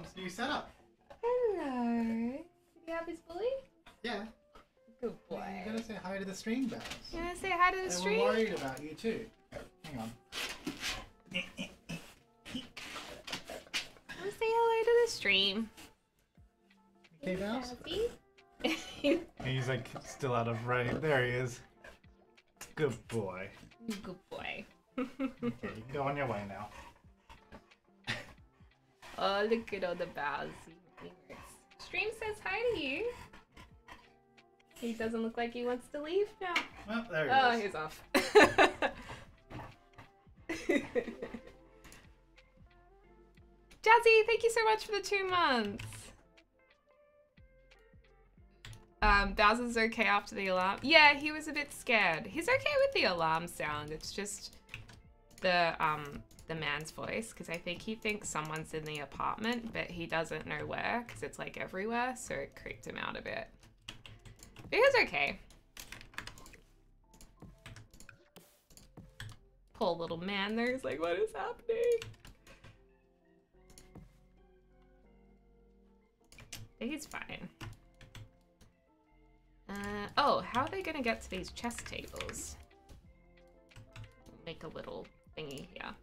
Mom's new setup. Hello. Did you have his bully? Yeah. Good boy. You boy. gotta say hi to the stream bells. You wanna say hi to the They were stream? worried about you too. Hang on. Wanna say hello to the stream? Mickey Mouse? He's like still out of range. There he is. Good boy. Good boy. Okay, you can go on your way now. Oh, look at all the bows. Stream says hi to you. He doesn't look like he wants to leave now. Well, there he Oh, he's off. Jazzy, thank you so much for the two months. Um, Bowser's okay after the alarm. Yeah, he was a bit scared. He's okay with the alarm sound. It's just the um the man's voice because I think he thinks someone's in the apartment, but he doesn't know where because it's like everywhere, so it creeped him out a bit. He was okay. Poor little man there. He's like, what is happening? He's fine. Uh, oh, how are they gonna get to these chess tables? Make a little thingy here.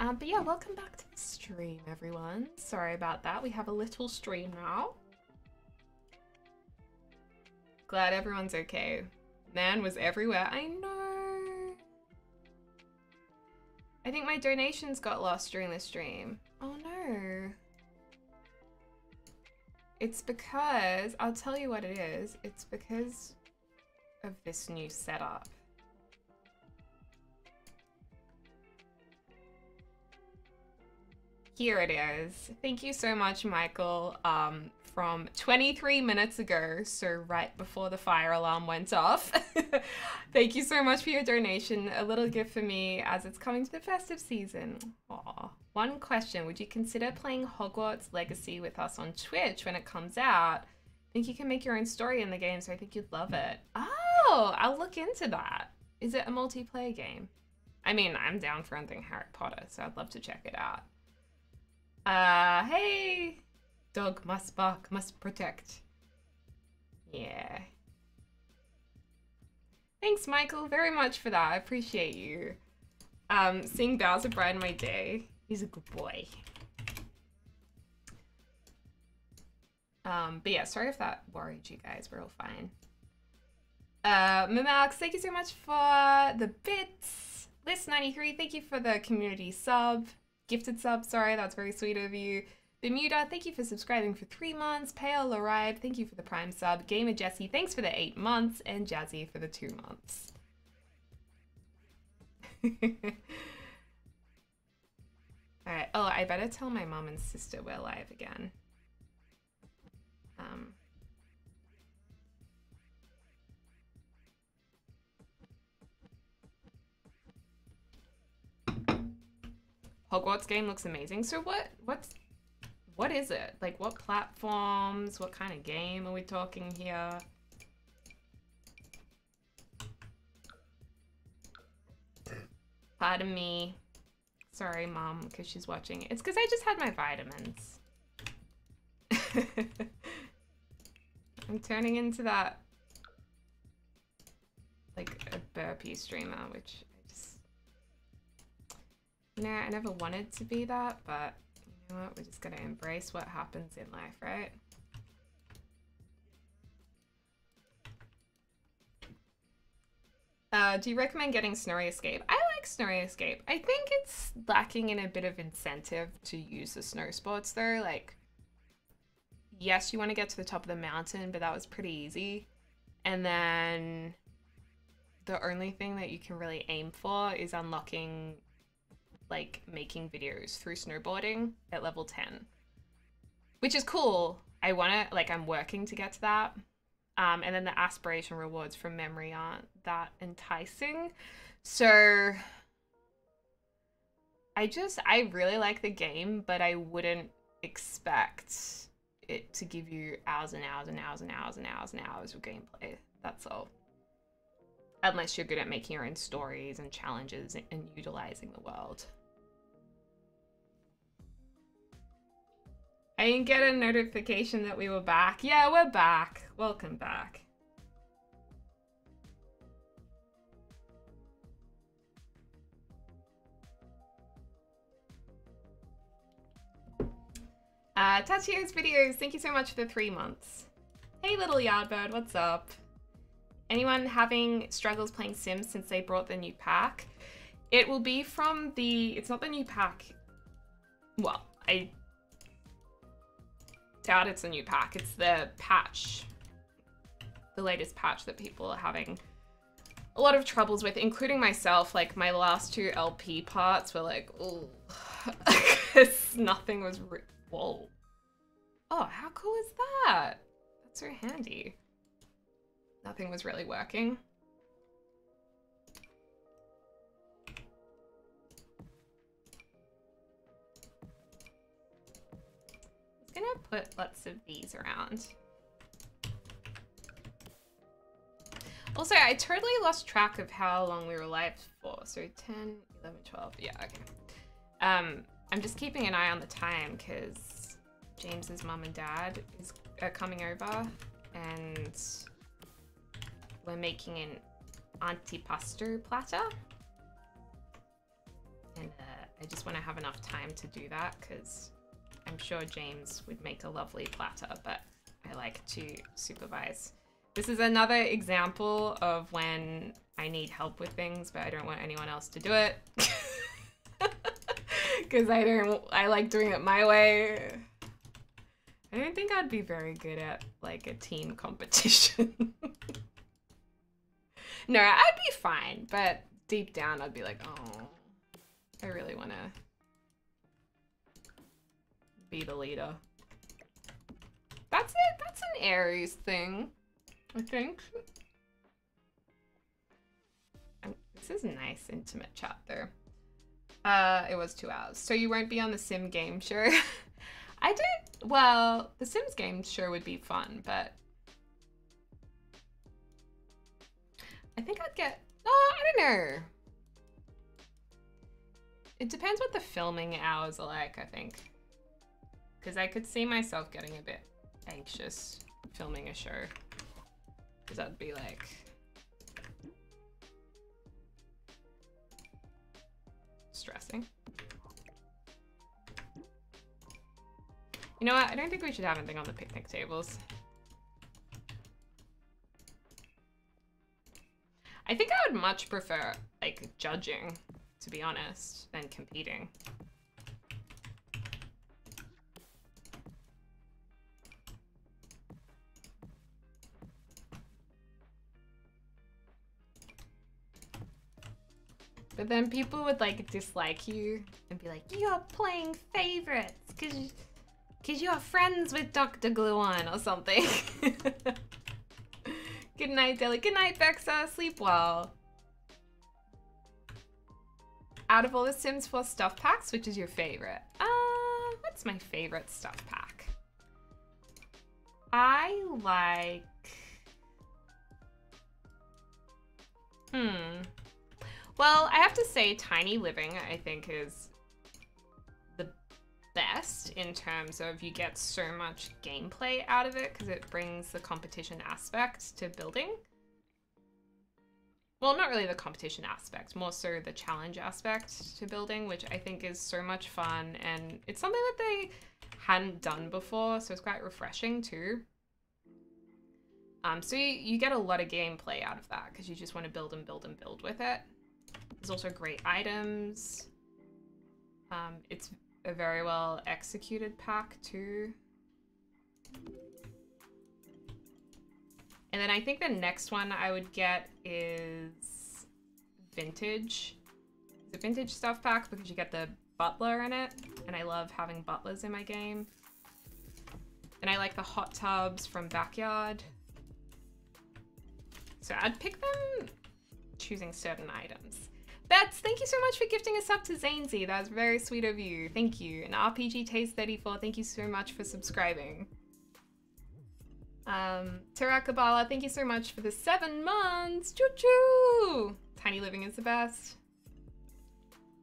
Um, but yeah, welcome back to the stream, everyone. Sorry about that. We have a little stream now. Glad everyone's okay. Man was everywhere. I know. I think my donations got lost during the stream. Oh no. It's because, I'll tell you what it is. It's because of this new setup. Here it is. Thank you so much, Michael. Um, from 23 minutes ago, so right before the fire alarm went off. Thank you so much for your donation. A little gift for me as it's coming to the festive season. Aw. One question Would you consider playing Hogwarts Legacy with us on Twitch when it comes out? I think you can make your own story in the game, so I think you'd love it. Oh, I'll look into that. Is it a multiplayer game? I mean, I'm down for anything Harry Potter, so I'd love to check it out. Uh, hey! Dog must bark, must protect. Yeah. Thanks, Michael, very much for that. I appreciate you. Um, seeing Bowser brighten my day. He's a good boy. Um, but yeah, sorry if that worried you guys. We're all fine. Uh, Mamax, thank you so much for the bits. List93, thank you for the community sub. Gifted sub, sorry, that's very sweet of you. Bermuda, thank you for subscribing for three months. Pale arrived, thank you for the prime sub. Gamer Jesse, thanks for the eight months. And Jazzy for the two months. Alright, oh, I better tell my mom and sister we're live again. Um, Hogwarts game looks amazing. So what what's what is it? Like what platforms? What kind of game are we talking here? Pardon me. Sorry, mom, because she's watching. It's because I just had my vitamins. I'm turning into that like a burpee streamer, which know, I never wanted to be that, but you know what? We're just gonna embrace what happens in life, right? Uh, do you recommend getting Snowy Escape? I like Snowy Escape. I think it's lacking in a bit of incentive to use the snow sports though. Like, yes, you want to get to the top of the mountain, but that was pretty easy. And then the only thing that you can really aim for is unlocking like making videos through snowboarding at level 10 which is cool. I want to like i'm working to get to that. Um, and then the aspiration rewards from memory aren't that enticing. So i just i really like the game but i wouldn't expect it to give you hours and hours and hours and hours and hours and hours of gameplay. That's all. Unless you're good at making your own stories and challenges and utilizing the world I didn't get a notification that we were back. Yeah, we're back. Welcome back. Uh, Tachio's videos, thank you so much for the three months. Hey, little Yardbird, what's up? Anyone having struggles playing Sims since they brought the new pack? It will be from the... It's not the new pack. Well, I doubt it's a new pack. It's the patch. The latest patch that people are having a lot of troubles with, including myself. Like, my last two LP parts were like, oh, because nothing was... Whoa. Oh, how cool is that? That's so handy. Nothing was really working. Gonna put lots of these around. Also, I totally lost track of how long we were live for. So 10, 11, 12. Yeah, okay. Um, I'm just keeping an eye on the time because James's mum and dad is coming over and we're making an antipasto platter. And uh, I just want to have enough time to do that because I'm sure James would make a lovely platter, but I like to supervise. This is another example of when I need help with things, but I don't want anyone else to do it. Because I don't, I like doing it my way. I don't think I'd be very good at like a team competition. no, I'd be fine, but deep down I'd be like, oh, I really want to be the leader. That's it. That's an Aries thing, I think. This is nice intimate chat there. Uh, it was two hours. So you won't be on the Sim game show? I don't, well, the Sims game sure would be fun, but I think I'd get, oh, I don't know. It depends what the filming hours are like, I think. Because I could see myself getting a bit anxious filming a show. Because that'd be like... Stressing. You know what? I don't think we should have anything on the picnic tables. I think I would much prefer, like, judging, to be honest, than competing. But then people would like dislike you and be like, you're playing favorites because because you're friends with Dr. Gluon or something. Good night, Dilly. Good night, Bexa. Sleep well. Out of all the Sims 4 stuff packs, which is your favorite? Uh, what's my favorite stuff pack? I like... Hmm. Well, I have to say Tiny Living, I think, is the best in terms of you get so much gameplay out of it because it brings the competition aspect to building. Well, not really the competition aspect, more so the challenge aspect to building, which I think is so much fun. And it's something that they hadn't done before, so it's quite refreshing too. Um, so you, you get a lot of gameplay out of that because you just want to build and build and build with it. There's also great items. Um, it's a very well executed pack too. And then I think the next one I would get is vintage. The vintage stuff pack because you get the butler in it. And I love having butlers in my game. And I like the hot tubs from Backyard. So I'd pick them choosing certain items. Bets, thank you so much for gifting us up to Zanesy. That was very sweet of you. Thank you. And RPG Taste 34, thank you so much for subscribing. Um, Tarakabala, thank you so much for the seven months. Choo choo! Tiny Living is the best.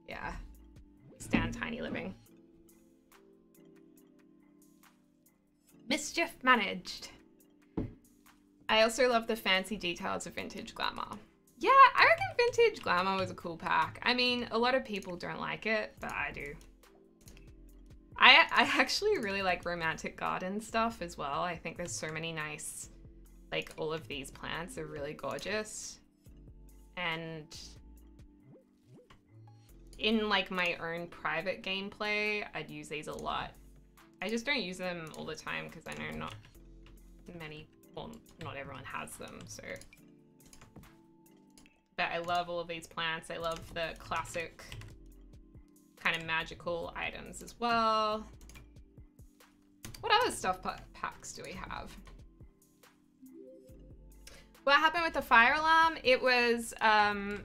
Yeah. Stand Tiny Living. Mischief managed. I also love the fancy details of Vintage Glamour. Yeah, I reckon Vintage Glamour was a cool pack. I mean, a lot of people don't like it, but I do. I, I actually really like Romantic Garden stuff as well. I think there's so many nice, like all of these plants are really gorgeous. And in like my own private gameplay, I'd use these a lot. I just don't use them all the time because I know not many, well, not everyone has them, so. But I love all of these plants. I love the classic kind of magical items as well. What other stuff packs do we have? What happened with the fire alarm? It was um,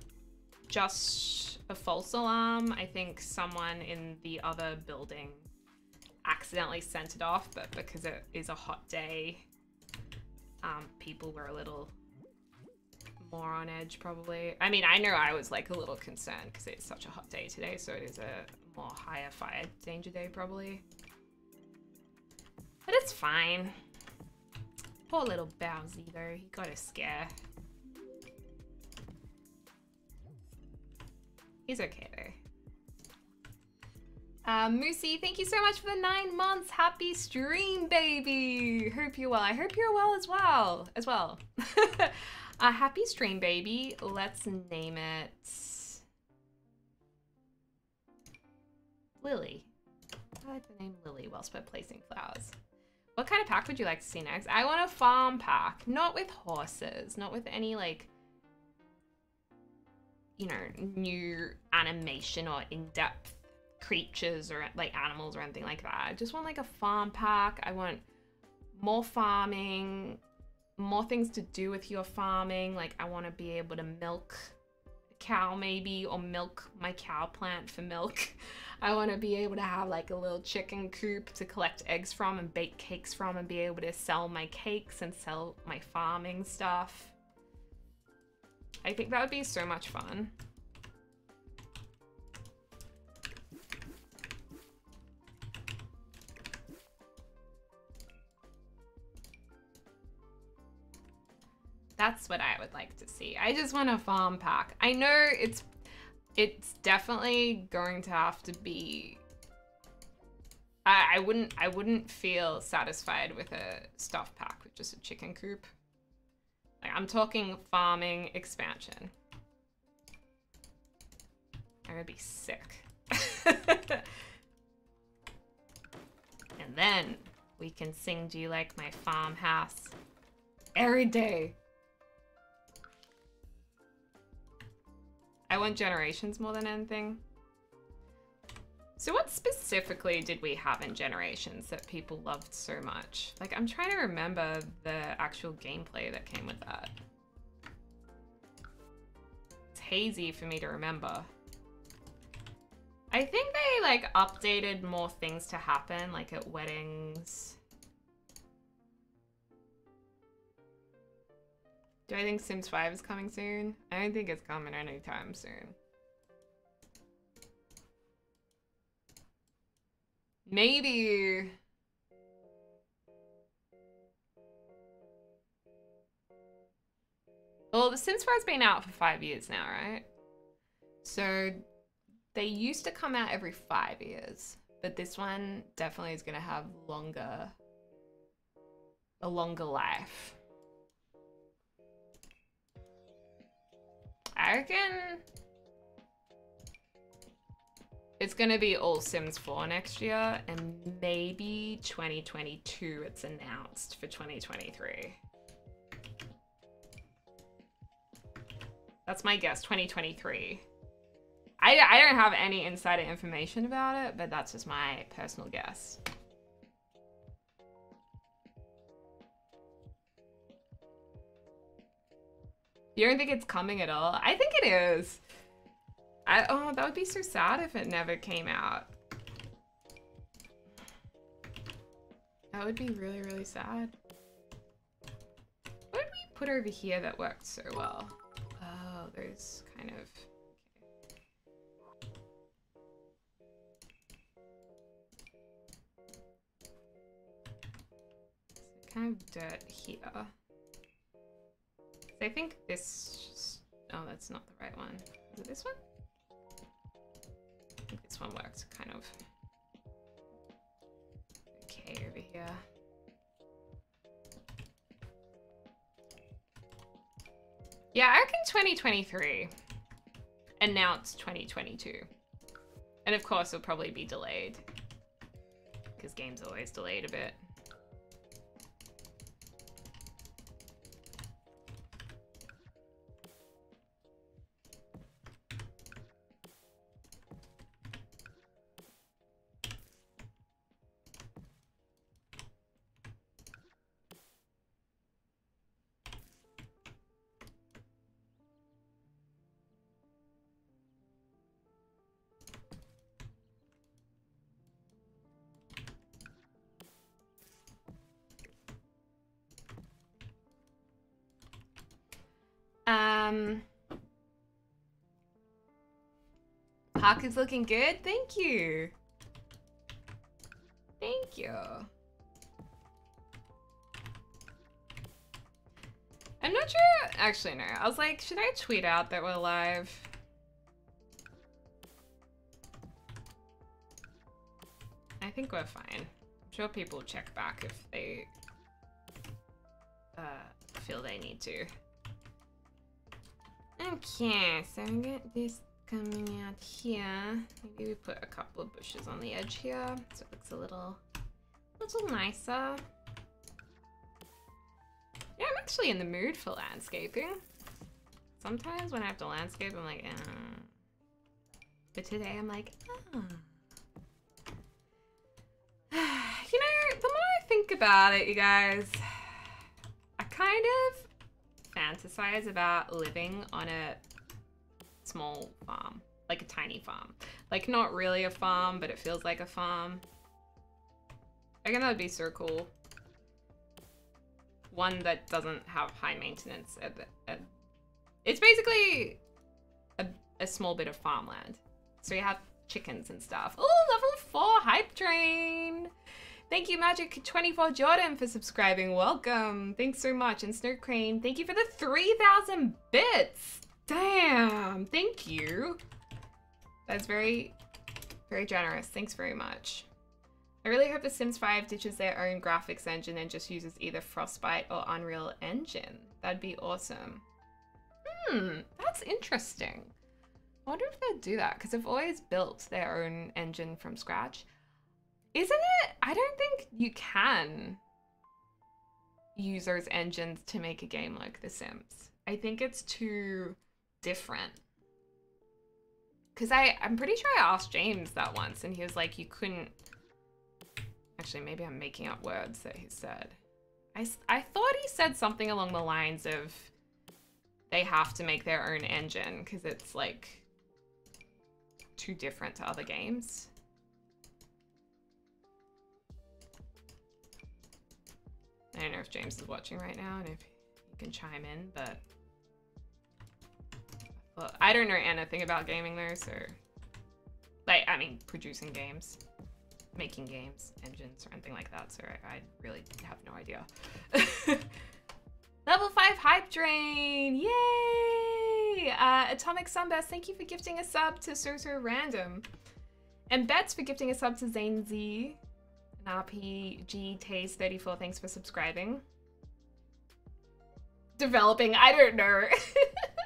just a false alarm. I think someone in the other building accidentally sent it off, but because it is a hot day, um, people were a little more on edge probably. I mean, I know I was like a little concerned because it's such a hot day today, so it is a more higher fire danger day probably. But it's fine. Poor little Bowsy though, he got a scare. He's okay though. Uh, Moosey, thank you so much for the nine months. Happy stream, baby. Hope you're well. I hope you're well as well. As well. A happy stream, baby. Let's name it Lily. I like the name Lily whilst we're placing flowers. What kind of pack would you like to see next? I want a farm pack, not with horses, not with any like, you know, new animation or in-depth creatures or like animals or anything like that. I just want like a farm pack. I want more farming, more things to do with your farming. Like I want to be able to milk a cow maybe or milk my cow plant for milk. I want to be able to have like a little chicken coop to collect eggs from and bake cakes from and be able to sell my cakes and sell my farming stuff. I think that would be so much fun. That's what I would like to see. I just want a farm pack. I know it's it's definitely going to have to be I, I wouldn't I wouldn't feel satisfied with a stuff pack with just a chicken coop. Like I'm talking farming expansion. I would be sick. and then we can sing Do You Like My Farmhouse every day. I want Generations more than anything. So what specifically did we have in Generations that people loved so much? Like, I'm trying to remember the actual gameplay that came with that. It's hazy for me to remember. I think they, like, updated more things to happen, like at weddings. Do I think Sims 5 is coming soon? I don't think it's coming anytime soon. Maybe... Well, The Sims 4 has been out for five years now, right? So they used to come out every five years, but this one definitely is going to have longer, a longer life. I reckon it's gonna be all Sims 4 next year, and maybe 2022 it's announced for 2023. That's my guess, 2023. I, I don't have any insider information about it, but that's just my personal guess. You don't think it's coming at all? I think it is. I, oh, that would be so sad if it never came out. That would be really, really sad. What did we put over here that worked so well? Oh, there's kind of... kind of dirt here. I think this... Oh, that's not the right one. Is it this one? This one works kind of okay over here. Yeah, I reckon 2023. Announced 2022. And of course, it'll probably be delayed. Because games are always delayed a bit. Is looking good. Thank you. Thank you. I'm not sure. Actually, no. I was like, should I tweet out that we're live? I think we're fine. I'm sure people check back if they uh, feel they need to. Okay, so we get this coming out here. Maybe we put a couple of bushes on the edge here so it looks a little, little nicer. Yeah, I'm actually in the mood for landscaping. Sometimes when I have to landscape, I'm like, eh. But today I'm like, ah. you know, the more I think about it, you guys, I kind of fantasize about living on a small farm, like a tiny farm. Like not really a farm, but it feels like a farm. I think that would be so cool. One that doesn't have high maintenance. It's basically a, a small bit of farmland. So you have chickens and stuff. Oh, level 4 hype train! Thank you, Magic24 Jordan, for subscribing. Welcome. Thanks so much. And Snow Crane, thank you for the 3,000 bits. Damn. Thank you. That's very, very generous. Thanks very much. I really hope The Sims 5 ditches their own graphics engine and just uses either Frostbite or Unreal Engine. That'd be awesome. Hmm, that's interesting. I wonder if they'd do that, because they've always built their own engine from scratch. Isn't it? I don't think you can use those engines to make a game like The Sims. I think it's too different. Because I'm pretty sure I asked James that once and he was like, you couldn't... Actually, maybe I'm making up words that he said. I, I thought he said something along the lines of they have to make their own engine because it's like too different to other games. I don't know if James is watching right now and if he can chime in, but... Well, I don't know anything about gaming though, so... Like, I mean, producing games, making games, engines, or anything like that, so I, I really have no idea. Level 5 Hype Train! Yay! Uh, Atomic Sunburst, thank you for gifting a sub to So So Random. And Bets for gifting a sub to Zane Z. RPG Taste 34, thanks for subscribing. Developing, I don't know.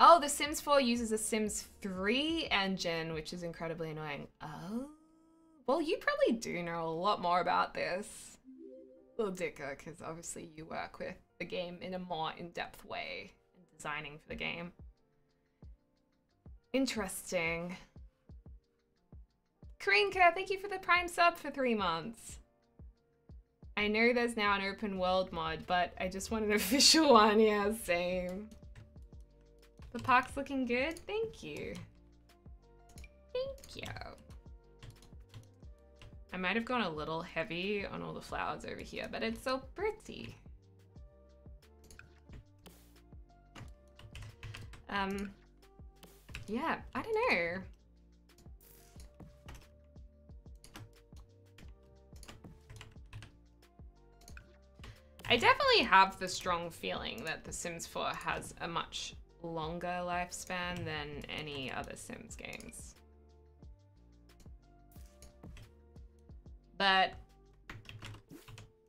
oh, The Sims 4 uses a Sims 3 engine, which is incredibly annoying. Oh. Well, you probably do know a lot more about this. Little Dicker, because obviously you work with the game in a more in-depth way in designing for the game. Interesting. Karinka, thank you for the prime sub for three months. I know there's now an open world mod, but I just want an official one. Yeah, same. The park's looking good. Thank you. Thank you. I might have gone a little heavy on all the flowers over here, but it's so pretty. Um, yeah, I don't know. I definitely have the strong feeling that The Sims 4 has a much longer lifespan than any other Sims games. But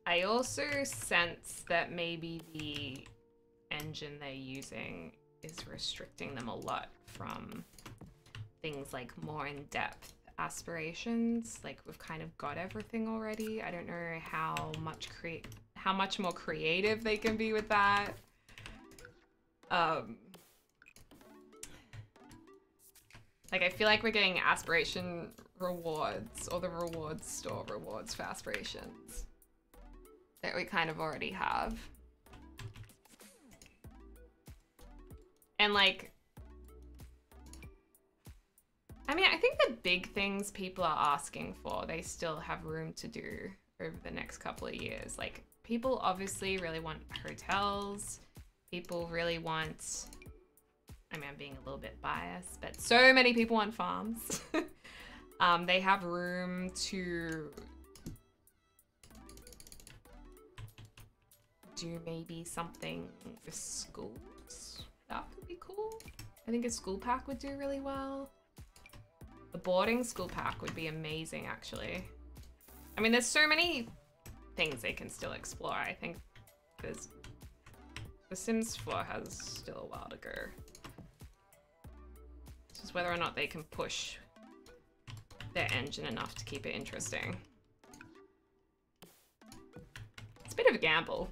I also sense that maybe the engine they're using is restricting them a lot from things like more in-depth aspirations. Like we've kind of got everything already. I don't know how much create how much more creative they can be with that. Um like I feel like we're getting aspiration rewards or the rewards store rewards for aspirations that we kind of already have. And like I mean, I think the big things people are asking for, they still have room to do over the next couple of years. Like, people obviously really want hotels. People really want. I mean, I'm being a little bit biased, but so many people want farms. um, they have room to do maybe something for schools. That could be cool. I think a school pack would do really well. The boarding school pack would be amazing, actually. I mean, there's so many things they can still explore. I think there's... The Sims 4 has still a while to go. Just whether or not they can push their engine enough to keep it interesting. It's a bit of a gamble.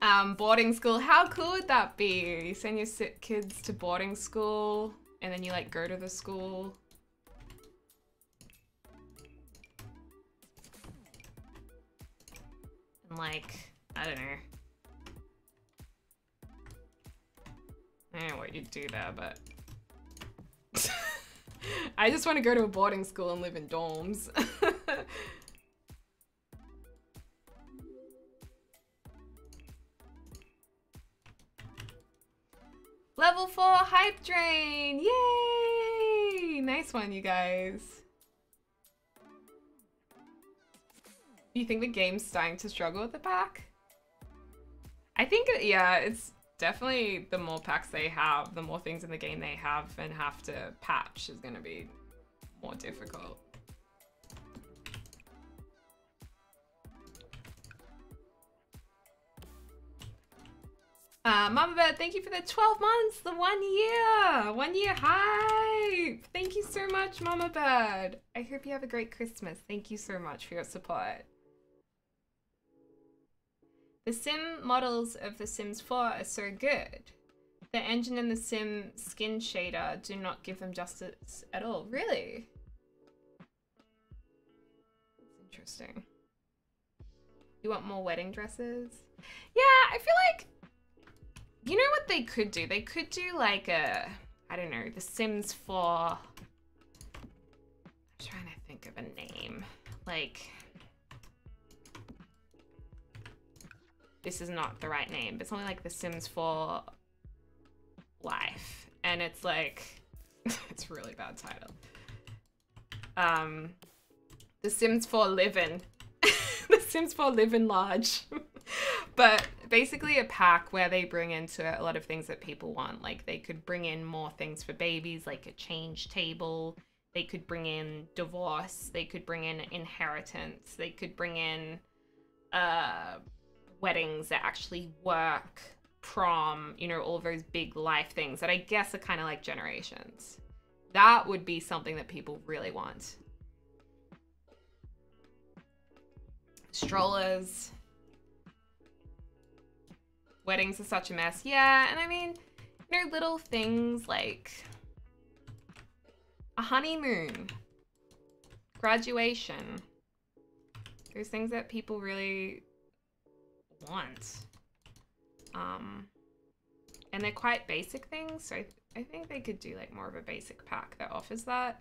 Um, boarding school, how cool would that be? You send your kids to boarding school and then you like go to the school. And like, I don't know. I don't know what you'd do there, but... I just want to go to a boarding school and live in dorms. Level 4 Hype Train! Yay! Nice one, you guys. You think the game's starting to struggle with the pack? I think, yeah, it's definitely the more packs they have, the more things in the game they have and have to patch is going to be more difficult. Uh, Mama Bear, thank you for the 12 months, the one year, one year hype. Thank you so much, Mama Bird. I hope you have a great Christmas. Thank you so much for your support. The sim models of The Sims 4 are so good. The engine and the sim skin shader do not give them justice at all. Really? That's interesting. You want more wedding dresses? Yeah, I feel like you know what they could do? They could do like a, I don't know, The Sims 4. I'm trying to think of a name. Like, this is not the right name, but something like The Sims 4 Life. And it's like, it's really bad title. Um, The Sims 4 Living. the Sims 4 Living Large. but basically a pack where they bring into it a lot of things that people want. Like they could bring in more things for babies, like a change table. They could bring in divorce. They could bring in inheritance. They could bring in uh, weddings that actually work, prom, you know, all those big life things that I guess are kind of like generations. That would be something that people really want. Strollers weddings are such a mess. Yeah, and I mean, you know, little things like a honeymoon, graduation. There's things that people really want. Um, and they're quite basic things, so I, th I think they could do like more of a basic pack that offers that.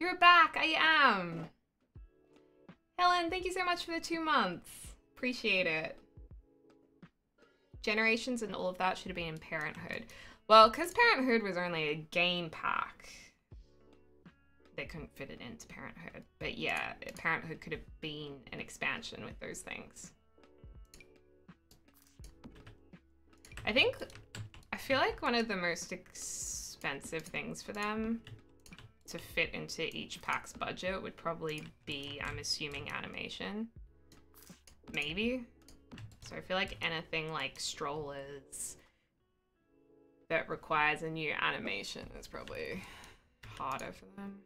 You're back, I am. Helen, thank you so much for the two months. Appreciate it. Generations and all of that should have been in Parenthood. Well, because Parenthood was only a game pack, they couldn't fit it into Parenthood. But yeah, Parenthood could have been an expansion with those things. I think, I feel like one of the most expensive things for them to fit into each pack's budget would probably be, I'm assuming, animation. Maybe. So I feel like anything like strollers that requires a new animation is probably harder for them.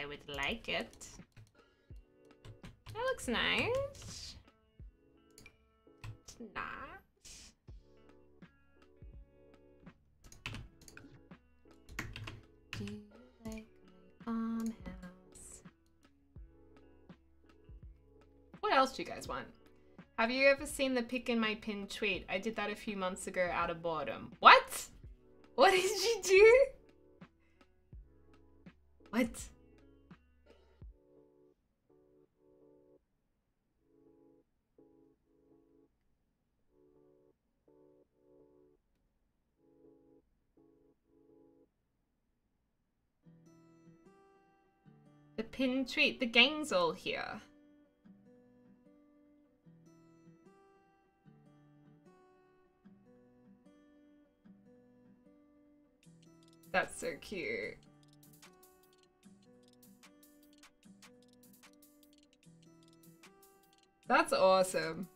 I would like it. That looks nice. It's nice. Do you like my farmhouse? What else do you guys want? Have you ever seen the pick in my pin tweet? I did that a few months ago out of boredom. What? What did you do? What? Pin tweet. The gang's all here. That's so cute. That's awesome.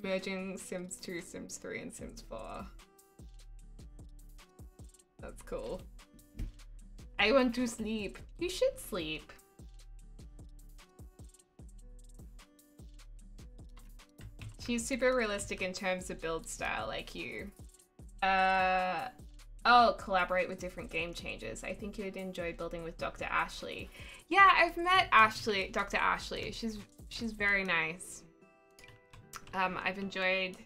Merging Sims 2, Sims 3, and Sims 4. That's cool. I want to sleep. You should sleep. She's super realistic in terms of build style, like you. Uh, oh, collaborate with different game changers. I think you'd enjoy building with Dr. Ashley. Yeah, I've met Ashley, Dr. Ashley. She's she's very nice. Um, I've enjoyed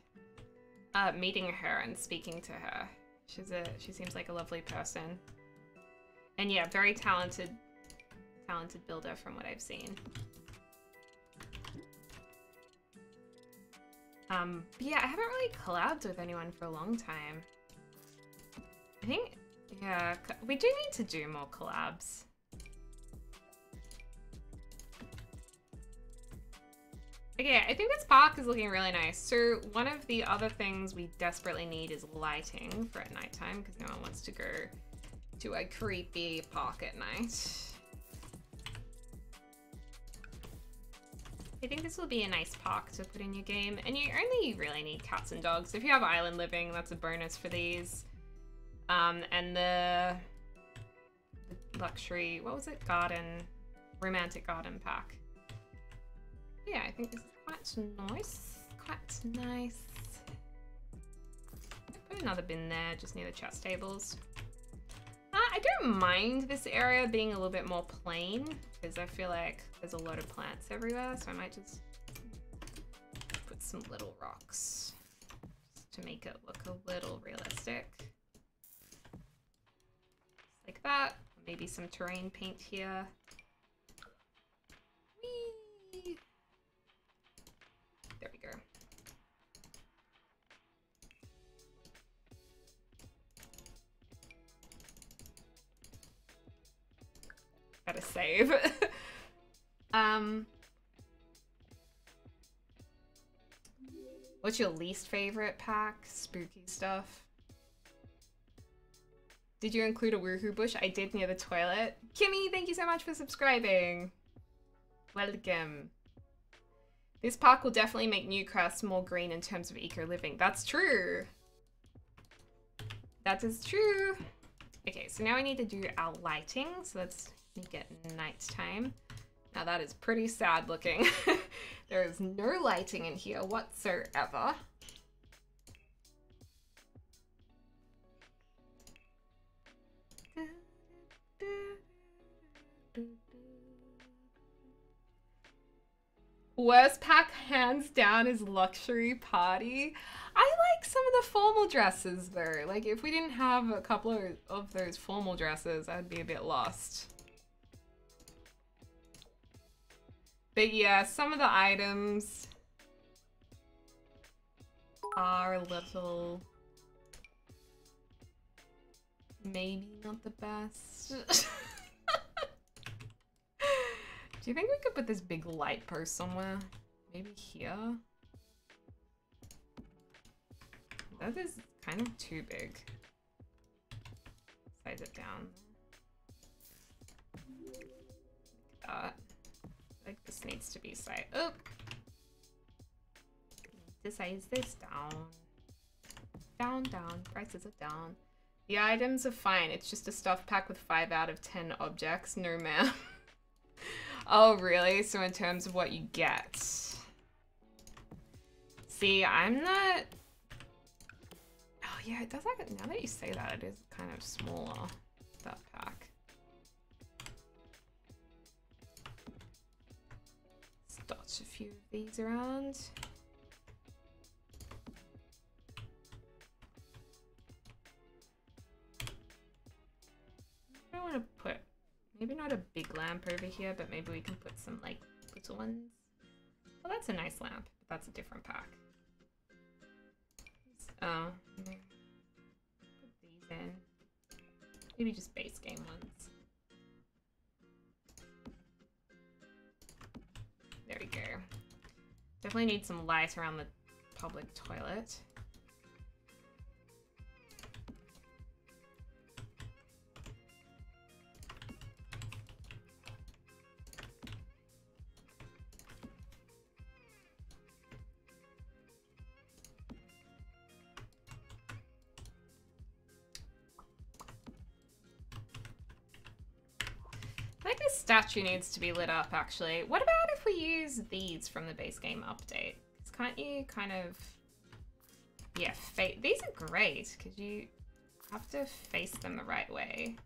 uh, meeting her and speaking to her. She's a she seems like a lovely person. And yeah, very talented, talented builder from what I've seen. Um, but yeah, I haven't really collabed with anyone for a long time. I think, yeah, we do need to do more collabs. Okay, I think this park is looking really nice. So one of the other things we desperately need is lighting for at nighttime because no one wants to go to a creepy pocket night. I think this will be a nice park to put in your game, and you only really need cats and dogs. If you have island living, that's a bonus for these. Um, and the, the luxury, what was it? Garden, romantic garden pack. Yeah, I think this is quite nice. Quite nice. Put another bin there, just near the chest tables. Uh, I don't mind this area being a little bit more plain because I feel like there's a lot of plants everywhere. So I might just put some little rocks to make it look a little realistic. like that. Maybe some terrain paint here. Whee! There we go. Gotta save. um. What's your least favorite pack? Spooky stuff. Did you include a woohoo bush? I did near the toilet. Kimmy, thank you so much for subscribing. Welcome. This park will definitely make Newcrest more green in terms of eco-living. That's true. That is true. Okay, so now we need to do our lighting. So let's make it nighttime. Now that is pretty sad looking. there is no lighting in here whatsoever. Worst pack hands down is luxury party. I like some of the formal dresses though. Like if we didn't have a couple of those formal dresses, I'd be a bit lost. But yeah, some of the items... are a little maybe not the best. Do you think we could put this big light post somewhere? Maybe here? That is kind of too big. Size it down. Like that. Like this needs to be size. Oh! Size this down. Down, down. Prices are down. The items are fine. It's just a stuff pack with 5 out of 10 objects. No, ma'am. oh, really? So in terms of what you get. See, I'm not... Oh, yeah, it does. Now that you say that, it is kind of smaller, that pack. Let's a few of these around. I want to put maybe not a big lamp over here, but maybe we can put some like little ones. Well, that's a nice lamp, but that's a different pack. Oh, put these in. Maybe just base game ones. Definitely need some light around the public toilet. Statue needs to be lit up, actually. What about use these from the base game update? Can't you kind of... Yeah, these are great, because you have to face them the right way.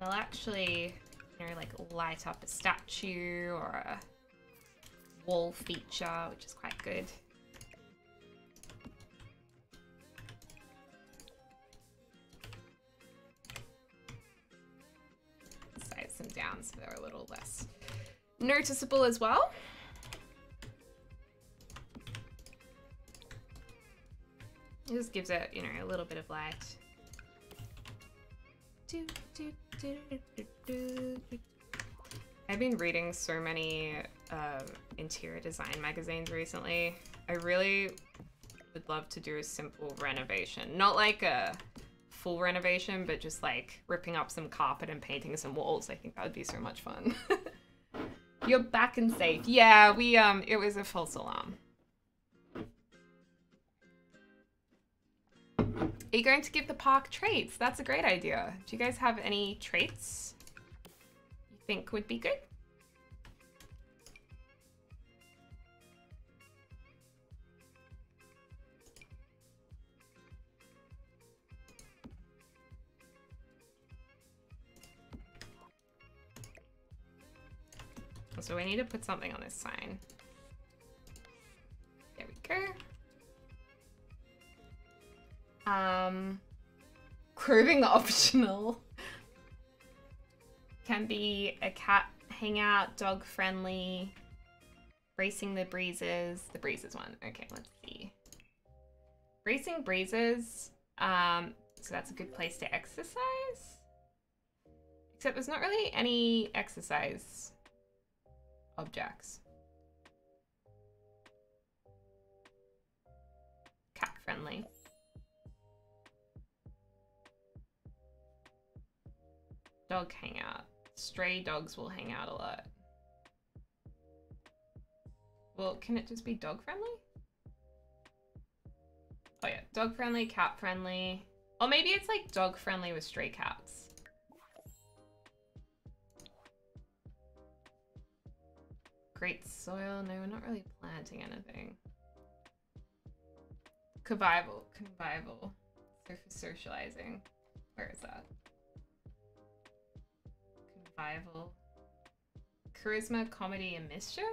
They'll actually, you know, like light up a statue or a wall feature, which is quite good. Size them down so they're a little less noticeable as well. It just gives it, you know, a little bit of light. I've been reading so many uh, interior design magazines recently. I really would love to do a simple renovation. Not like a full renovation, but just like ripping up some carpet and painting some walls. I think that would be so much fun. You're back and safe. Yeah, we, um, it was a false alarm. Are you going to give the park traits? That's a great idea. Do you guys have any traits you think would be good? So we need to put something on this sign. There we go. Um, grooming optional. Can be a cat hangout, dog friendly, racing the breezes. The breezes one. Okay, let's see. Racing breezes. Um, so that's a good place to exercise. Except there's not really any exercise objects. Cat friendly. Dog hangout. Stray dogs will hang out a lot. Well, can it just be dog friendly? Oh yeah, dog friendly, cat friendly. Or maybe it's like dog friendly with stray cats. Great soil. No, we're not really planting anything. Convival. Convival. for socializing. Where is that? Convival. Charisma, comedy, and mischief?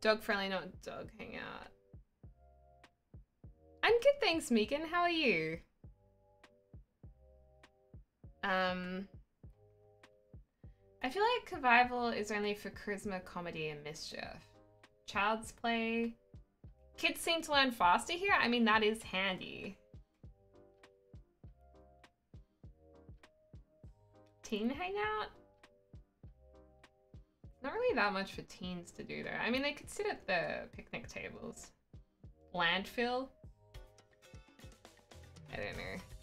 Dog friendly, not dog hangout. I'm good, thanks, Megan. How are you? Um, I feel like Convival is only for charisma, comedy, and mischief. Child's play. Kids seem to learn faster here. I mean, that is handy. Teen hangout? Not really that much for teens to do there. I mean, they could sit at the picnic tables. Landfill? I don't know.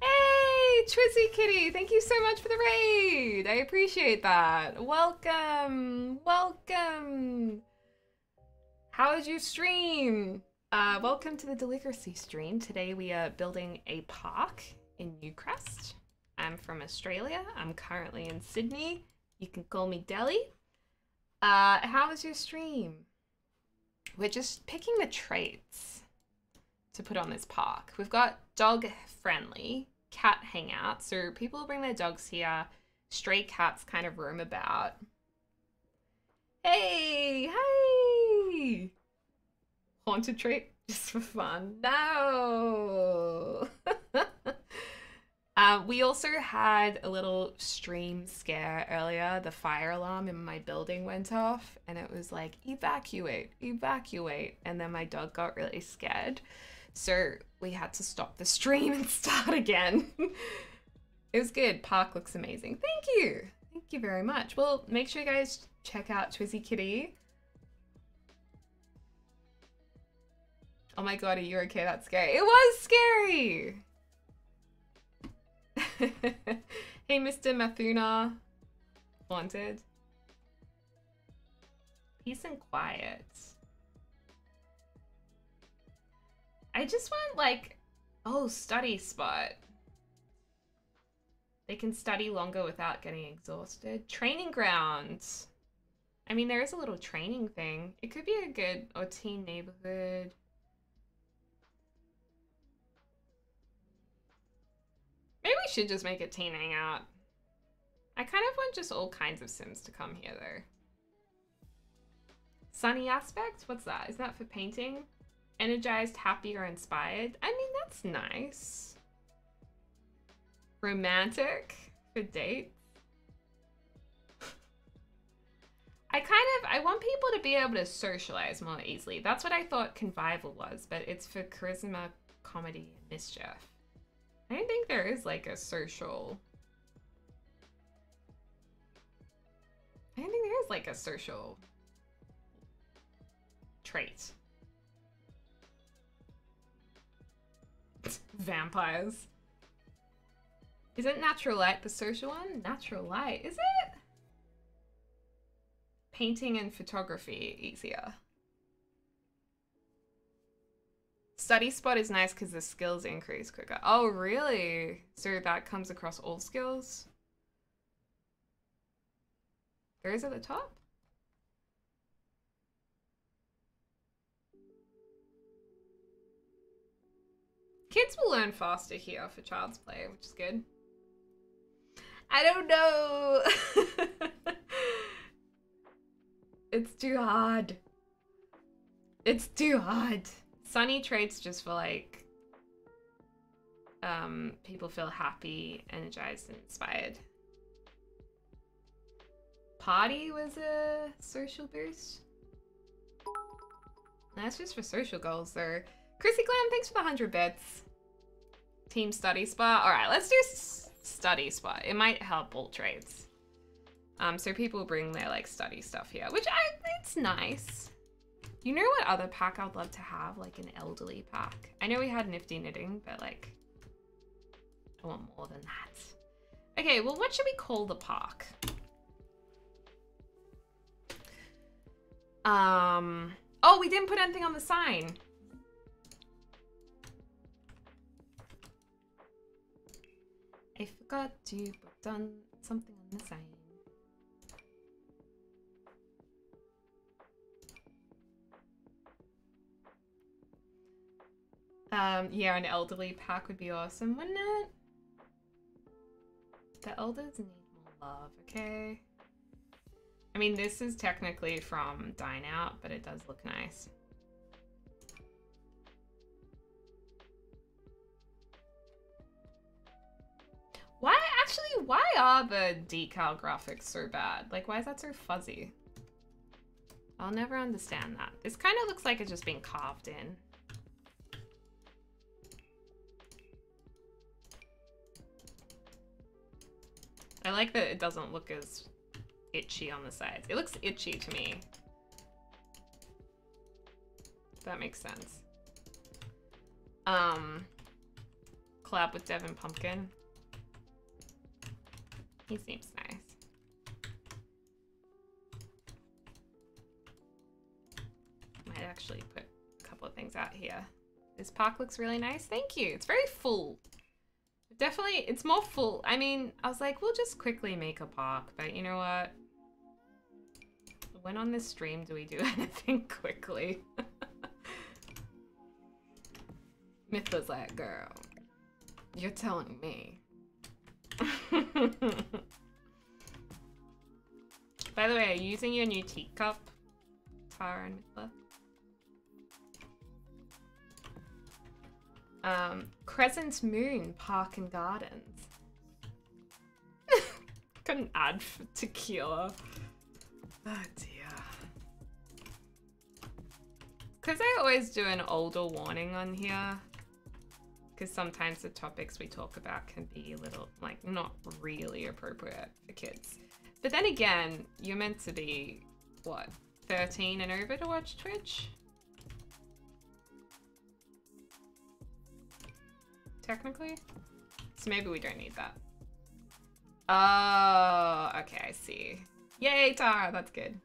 Hey, Twizzy Kitty, thank you so much for the raid. I appreciate that. Welcome, welcome. How was your stream? Uh, welcome to the Deligracy stream. Today we are building a park in Newcrest. I'm from Australia. I'm currently in Sydney. You can call me Deli. Uh, how was your stream? We're just picking the traits to put on this park. We've got dog friendly, cat hangout. So people bring their dogs here. Stray cats kind of roam about. Hey, hey! Haunted trait just for fun. No! Uh, we also had a little stream scare earlier. The fire alarm in my building went off, and it was like, evacuate, evacuate. And then my dog got really scared. So we had to stop the stream and start again. it was good. Park looks amazing. Thank you. Thank you very much. Well, make sure you guys check out Twizzy Kitty. Oh my god, are you okay? That's scary. It was scary! hey, Mr. Mathuna. Wanted. Peace and quiet. I just want, like, oh, study spot. They can study longer without getting exhausted. Training grounds. I mean, there is a little training thing. It could be a good, or teen neighborhood. Maybe we should just make a teen hangout. I kind of want just all kinds of Sims to come here though. Sunny aspect? What's that? Is that for painting? Energized, happy, or inspired? I mean, that's nice. Romantic for dates? I kind of, I want people to be able to socialize more easily. That's what I thought Convival was, but it's for charisma, comedy, and mischief. I don't think there is like a social. I don't think there is like a social trait. Vampires. Isn't natural light the social one? Natural light, is it? Painting and photography easier. Study spot is nice because the skills increase quicker. Oh, really? So that comes across all skills? There is at the top? Kids will learn faster here for child's play, which is good. I don't know. it's too hard. It's too hard. Sunny traits just for like um, people feel happy, energized, and inspired. Party was a social boost. That's just for social goals there. Chrissy Glam, thanks for the 100 bits. Team study spot. All right, let's do study spot. It might help all trades. Um, so people bring their like study stuff here, which I, it's nice. You know what other pack I'd love to have? Like an elderly pack. I know we had nifty knitting, but like, I want more than that. Okay, well, what should we call the park? Um, oh, we didn't put anything on the sign. I forgot to put on something on the sign. Um, yeah, an elderly pack would be awesome, wouldn't it? The elders need more love, okay? I mean, this is technically from Dine Out, but it does look nice. Actually, why are the decal graphics so bad? Like, why is that so fuzzy? I'll never understand that. This kind of looks like it's just been carved in. I like that it doesn't look as itchy on the sides. It looks itchy to me. That makes sense. Um, collab with Devin Pumpkin. He seems nice. Might actually put a couple of things out here. This park looks really nice. Thank you. It's very full. Definitely, it's more full. I mean, I was like, we'll just quickly make a park, but you know what? When on this stream do we do anything quickly? Myth was like, girl, you're telling me. By the way, are you using your new teacup, Tara and Mythla? Um, Crescent Moon Park and Gardens. Got an ad for tequila. Oh dear. Because I always do an older warning on here. Because sometimes the topics we talk about can be a little, like, not really appropriate for kids. But then again, you're meant to be, what, 13 and over to watch Twitch? technically. So maybe we don't need that. Oh, okay, I see. Yay, Tara, that's good.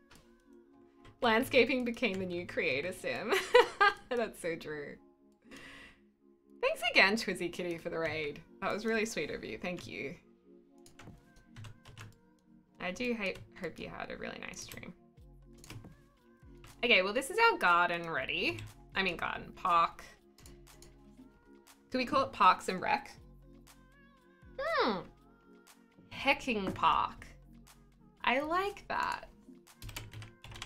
Landscaping became the new creator sim. that's so true. Again, Twizzy Kitty, for the raid. That was really sweet of you. Thank you. I do hope you had a really nice stream. Okay, well this is our garden ready. I mean garden, park. Do we call it Parks and Rec? Hmm. Hecking Park. I like that.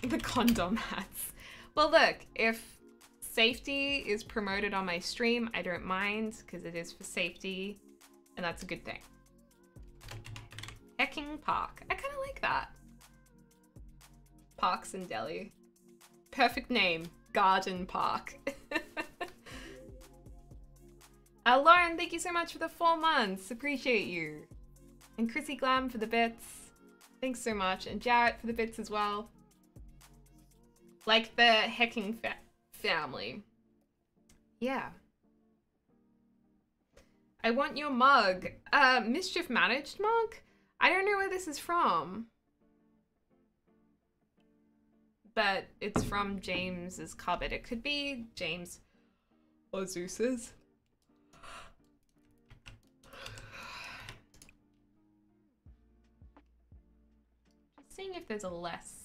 The condom hats. Well, look, if safety is promoted on my stream, I don't mind because it is for safety and that's a good thing. Hecking Park. I kind of like that. Parks in Deli. Perfect name. Garden Park. Uh, Lauren, thank you so much for the four months. Appreciate you. And Chrissy Glam for the bits. Thanks so much. And Jarrett for the bits as well. Like the hecking fa family. Yeah. I want your mug. Uh, Mischief Managed mug? I don't know where this is from. But it's from James's cupboard. It could be James or Zeus's. seeing if there's a less...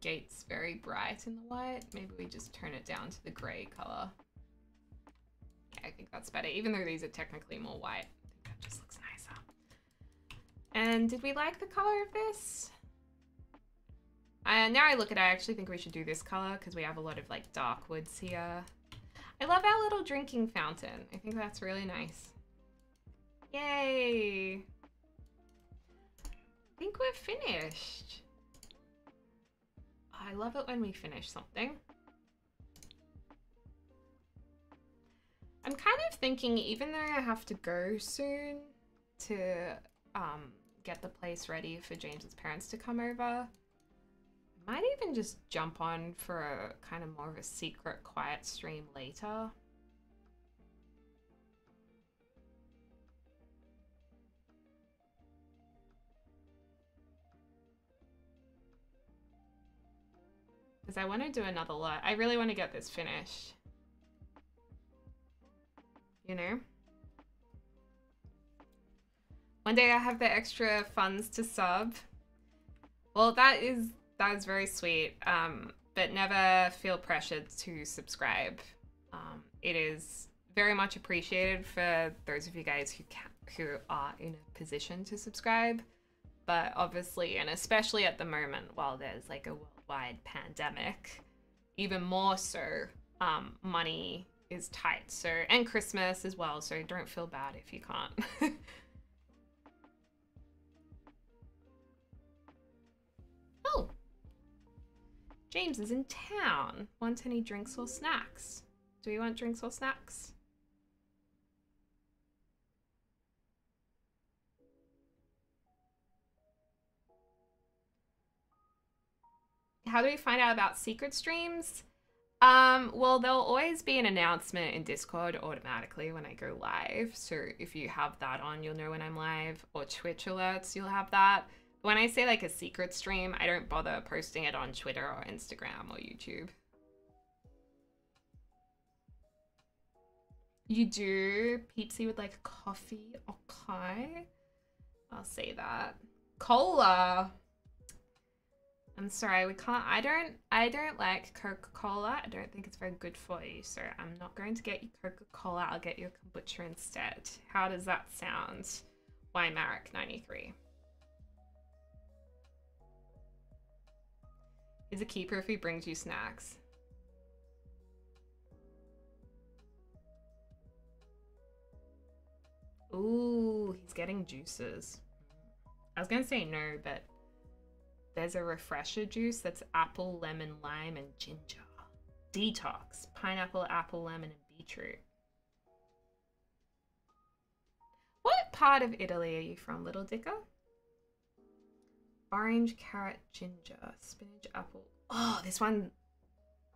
gate's very bright in the white. Maybe we just turn it down to the grey colour. Yeah, I think that's better. Even though these are technically more white. I think that just looks nicer. And did we like the colour of this? Uh, now I look at it, I actually think we should do this color because we have a lot of like dark woods here. I love our little drinking fountain. I think that's really nice. Yay! I think we're finished. I love it when we finish something. I'm kind of thinking, even though I have to go soon to um, get the place ready for James's parents to come over, I might even just jump on for a kind of more of a secret quiet stream later. Because I want to do another lot. I really want to get this finished. You know? One day I have the extra funds to sub. Well, that is that is very sweet. Um, but never feel pressured to subscribe. Um, it is very much appreciated for those of you guys who can, who are in a position to subscribe. But obviously, and especially at the moment, while there's like a worldwide pandemic, even more so, um, money is tight. So, and Christmas as well. So don't feel bad if you can't. oh, James is in town. Want any drinks or snacks? Do you want drinks or snacks? How do we find out about secret streams? Um, well, there'll always be an announcement in Discord automatically when I go live. So if you have that on, you'll know when I'm live, or Twitch alerts, you'll have that. When I say like a secret stream, I don't bother posting it on Twitter or Instagram or YouTube. You do? Peepsy would like coffee. Okay. I'll say that. Cola. I'm sorry, we can't I don't I don't like Coca-Cola. I don't think it's very good for you, so I'm not going to get you Coca-Cola. I'll get you a kombucha instead. How does that sound? Why Marek 93? He's a keeper if he brings you snacks. Ooh, he's getting juices. I was gonna say no, but there's a refresher juice that's apple, lemon, lime, and ginger. Detox, pineapple, apple, lemon, and beetroot. What part of Italy are you from, little dicker? Orange, carrot, ginger, spinach, apple. Oh, this one,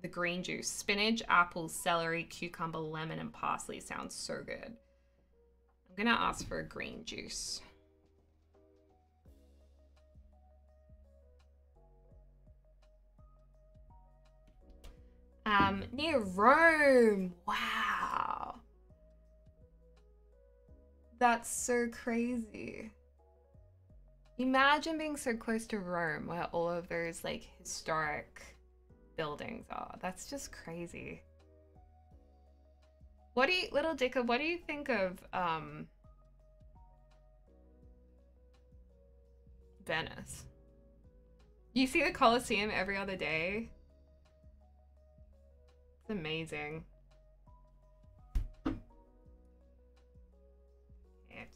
the green juice. Spinach, apple, celery, cucumber, lemon, and parsley sounds so good. I'm gonna ask for a green juice. Um, near Rome. Wow. That's so crazy. Imagine being so close to Rome where all of those like historic buildings are. That's just crazy. What do you, little Dicker, what do you think of um Venice? You see the Colosseum every other day? Amazing. Yeah,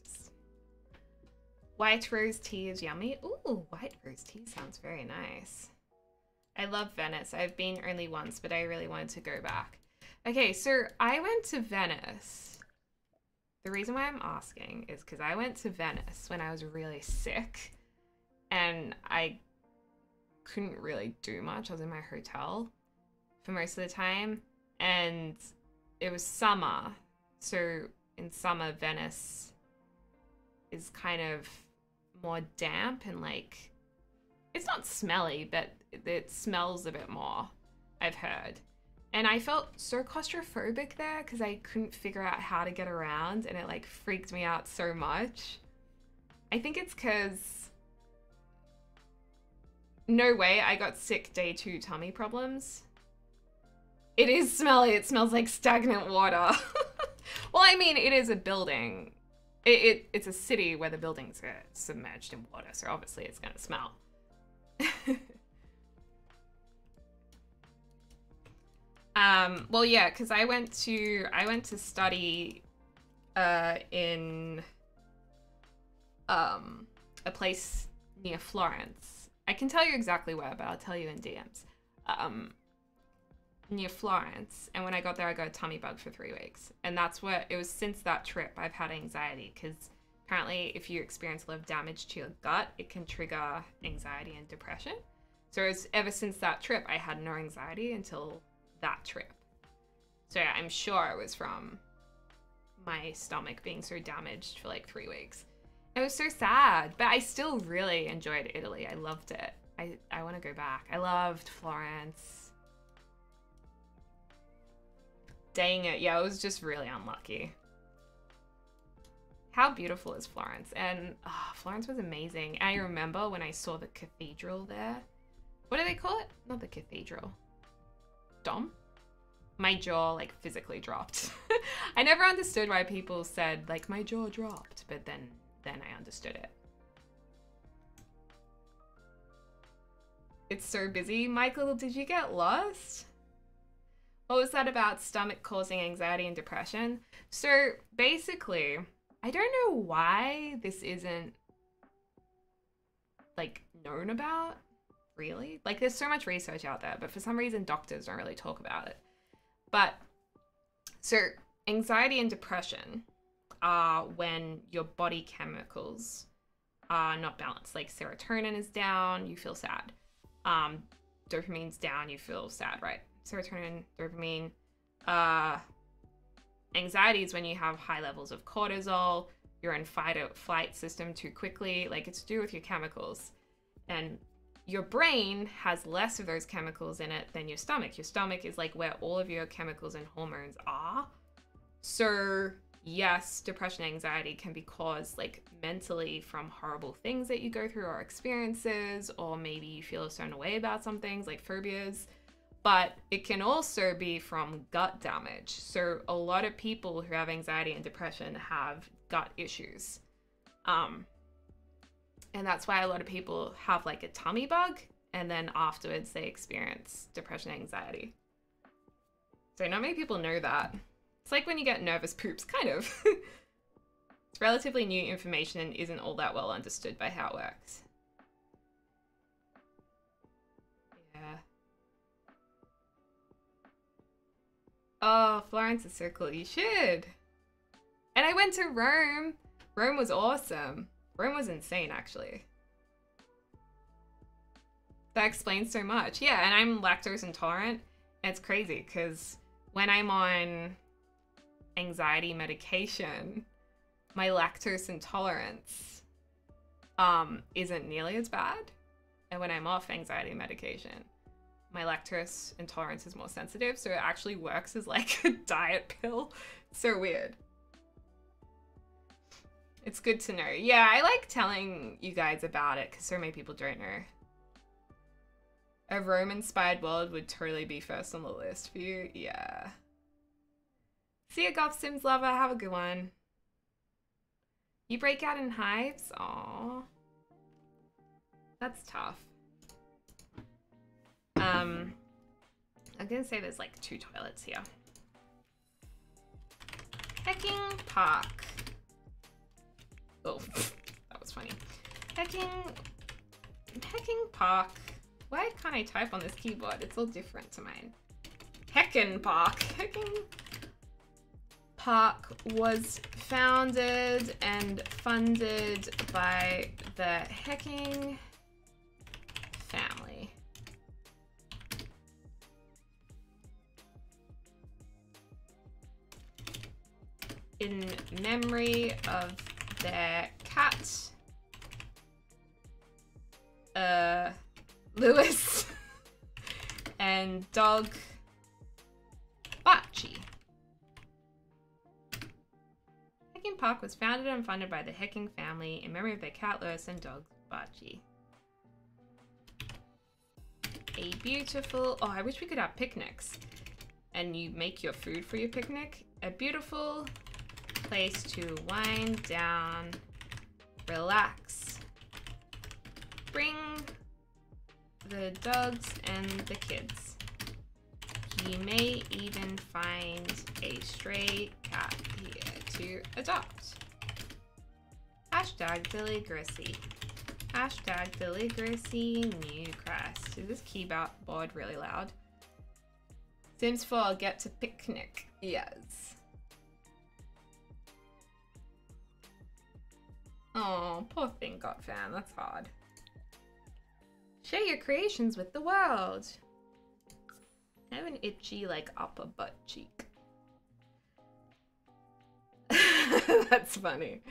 just... White rose tea is yummy. Ooh, white rose tea sounds very nice. I love Venice. I've been only once, but I really wanted to go back. Okay, so I went to Venice. The reason why I'm asking is because I went to Venice when I was really sick and I couldn't really do much. I was in my hotel for most of the time. And it was summer. So in summer, Venice is kind of more damp and like it's not smelly, but it smells a bit more, I've heard. And I felt so claustrophobic there because I couldn't figure out how to get around and it like freaked me out so much. I think it's because no way I got sick day two tummy problems. It is smelly. It smells like stagnant water. well, I mean, it is a building. It, it It's a city where the buildings are submerged in water, so obviously it's going to smell. um, well, yeah, because I went to I went to study uh, in um, a place near Florence. I can tell you exactly where, but I'll tell you in DMs. Um, near Florence, and when I got there, I got a tummy bug for three weeks, and that's what it was. Since that trip, I've had anxiety because apparently, if you experience a lot of damage to your gut, it can trigger anxiety and depression. So was, ever since that trip, I had no anxiety until that trip. So yeah, I'm sure it was from my stomach being so damaged for like three weeks. It was so sad, but I still really enjoyed Italy. I loved it. I, I want to go back. I loved Florence. Dang it. Yeah, it was just really unlucky. How beautiful is Florence? And oh, Florence was amazing. I remember when I saw the cathedral there. What do they call it? Not the cathedral. Dom? My jaw like physically dropped. I never understood why people said like my jaw dropped, but then then I understood it. It's so busy. Michael, did you get lost? What was that about stomach causing anxiety and depression? So basically, I don't know why this isn't like known about. really. Like, there's so much research out there, but for some reason, doctors don't really talk about it. But so, anxiety and depression are when your body chemicals are not balanced. Like, serotonin is down, you feel sad. Um, dopamine's down, you feel sad, right? Serotonin, dopamine. Uh, anxiety is when you have high levels of cortisol, you're in fight or flight system too quickly. Like, it's to do with your chemicals. And your brain has less of those chemicals in it than your stomach. Your stomach is like where all of your chemicals and hormones are. So, yes, depression anxiety can be caused like mentally from horrible things that you go through or experiences, or maybe you feel a certain way about some things like phobias. But it can also be from gut damage. So, a lot of people who have anxiety and depression have gut issues. Um, and that's why a lot of people have like a tummy bug and then afterwards they experience depression anxiety. So not many people know that. It's like when you get nervous poops, kind of. it's relatively new information and isn't all that well understood by how it works. Oh, Florence is so cool. You should. And I went to Rome. Rome was awesome. Rome was insane, actually. That explains so much. Yeah, and I'm lactose intolerant. It's crazy because when I'm on anxiety medication, my lactose intolerance um, isn't nearly as bad. And when I'm off anxiety medication, my lactose intolerance is more sensitive. So it actually works as like a diet pill. so weird. It's good to know. Yeah, I like telling you guys about it because so many people don't know. A Rome-inspired world would totally be first on the list for you. Yeah. See you, Goth Sims lover. Have a good one. You break out in hives? Aw. That's tough. Um, I'm gonna say there's like two toilets here. Hecking Park. Oh, that was funny. Hecking... Hecking Park. Why can't I type on this keyboard? It's all different to mine. Hecken Park. Hecking Park was founded and funded by the Hecking In memory of their cat, uh, Lewis, and dog, Bachi. Hecking Park was founded and funded by the Hecking family in memory of their cat Lewis and dog Bachi. A beautiful, oh, I wish we could have picnics. And you make your food for your picnic. A beautiful place to wind down, relax, bring the dogs and the kids. You may even find a stray cat here to adopt. Hashtag Grissy. Hashtag Grissy Newcrest. Is this keyboard board really loud? Sims 4, get to picnic. Yes. Oh, poor thing got found. That's hard. Share your creations with the world. I have an itchy, like, upper butt cheek. That's funny.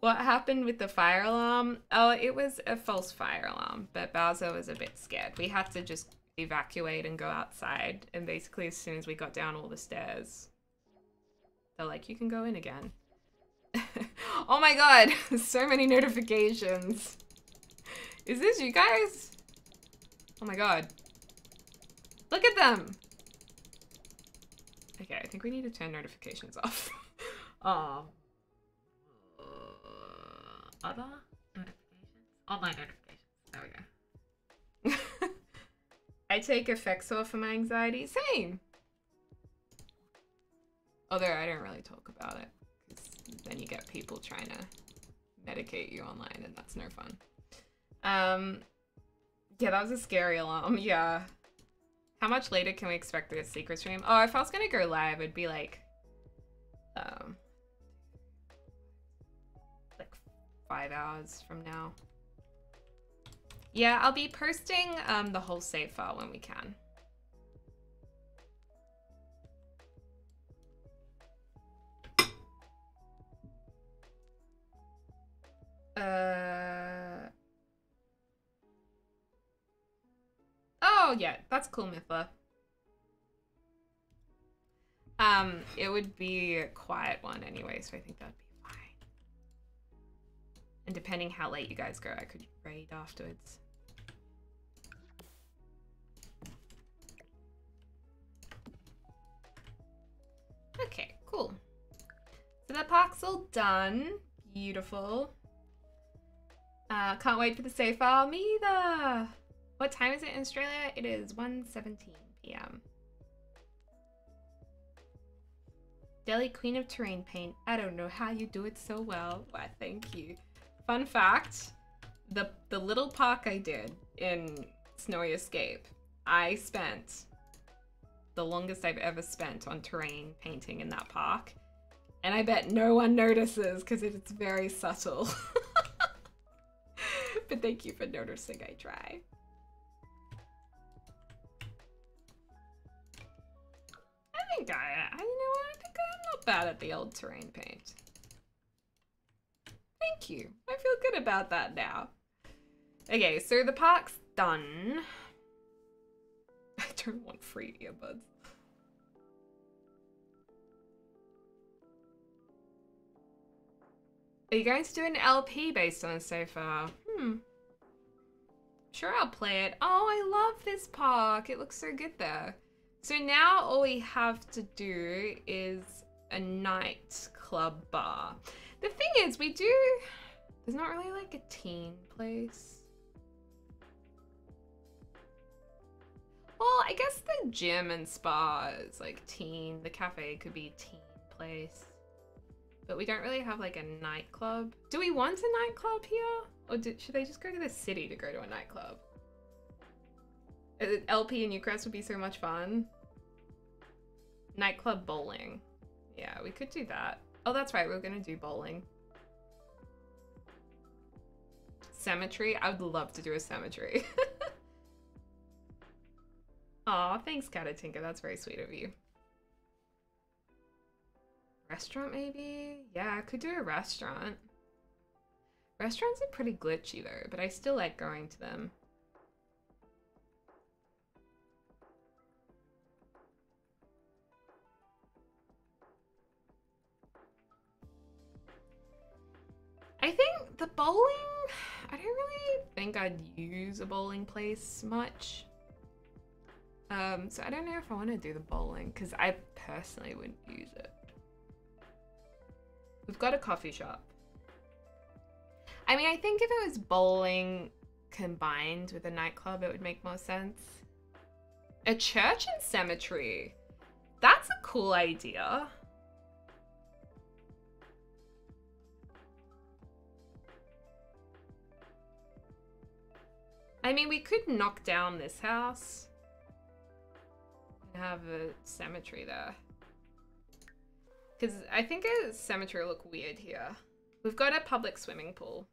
What happened with the fire alarm? Oh, it was a false fire alarm, but Bowser was a bit scared. We had to just evacuate and go outside, and basically as soon as we got down all the stairs, they're like, you can go in again. oh my god, so many notifications. Is this you guys? Oh my god. Look at them! Okay, I think we need to turn notifications off. oh. Uh, other notifications? Online notifications. There we go. I take Effexor for my anxiety. Same! Although I don't really talk about it then you get people trying to medicate you online and that's no fun. Um, Yeah, that was a scary alarm. Yeah. How much later can we expect the secret stream? Oh, if I was gonna go live, it'd be like, um, like five hours from now. Yeah, I'll be posting um the whole save file when we can. Uh. Oh yeah, that's cool, Mithla. Um, it would be a quiet one anyway, so I think that'd be fine. And depending how late you guys go, I could raid afterwards. Okay, cool. So the park's all done. Beautiful. Uh, can't wait for the save file. Me either. What time is it in Australia? It is 1.17 p.m. Deli Queen of Terrain Paint. I don't know how you do it so well. Why, thank you. Fun fact, the, the little park I did in Snowy Escape, I spent the longest I've ever spent on terrain painting in that park. And I bet no one notices because it's very subtle. but thank you for noticing I try. I think I, I, you know what, I think I'm not bad at the old terrain paint. Thank you. I feel good about that now. Okay, so the park's done. I don't want free earbuds. Are you going to do an LP based on so far? Hmm. Sure, I'll play it. Oh, I love this park. It looks so good there. So now all we have to do is a nightclub bar. The thing is, we do... There's not really like a teen place. Well, I guess the gym and spa is like teen. The cafe could be teen place. But we don't really have like a nightclub. Do we want a nightclub here? Or do, should they just go to the city to go to a nightclub? LP in Newcrest would be so much fun. Nightclub bowling. Yeah, we could do that. Oh, that's right. We are gonna do bowling. Cemetery. I would love to do a cemetery. Aw, thanks, Catatinka. That's very sweet of you. Restaurant, maybe? Yeah, I could do a restaurant. Restaurants are pretty glitchy, though, but I still like going to them. I think the bowling, I don't really think I'd use a bowling place much. Um, so I don't know if I want to do the bowling because I personally wouldn't use it. We've got a coffee shop. I mean, I think if it was bowling combined with a nightclub, it would make more sense. A church and cemetery. That's a cool idea. I mean, we could knock down this house and have a cemetery there. Because I think a cemetery will look weird here. We've got a public swimming pool.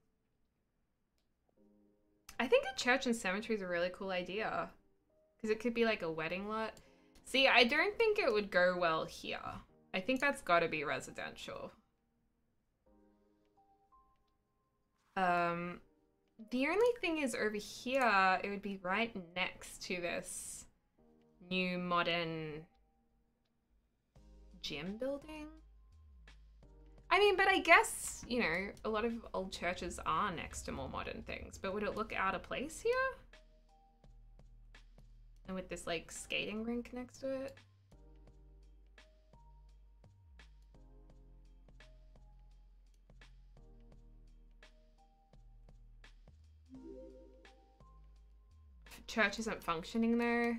I think a church and cemetery is a really cool idea. Because it could be like a wedding lot. See, I don't think it would go well here. I think that's got to be residential. Um, the only thing is over here, it would be right next to this new modern gym building. I mean, but I guess, you know, a lot of old churches are next to more modern things, but would it look out of place here? And with this, like, skating rink next to it? church isn't functioning though.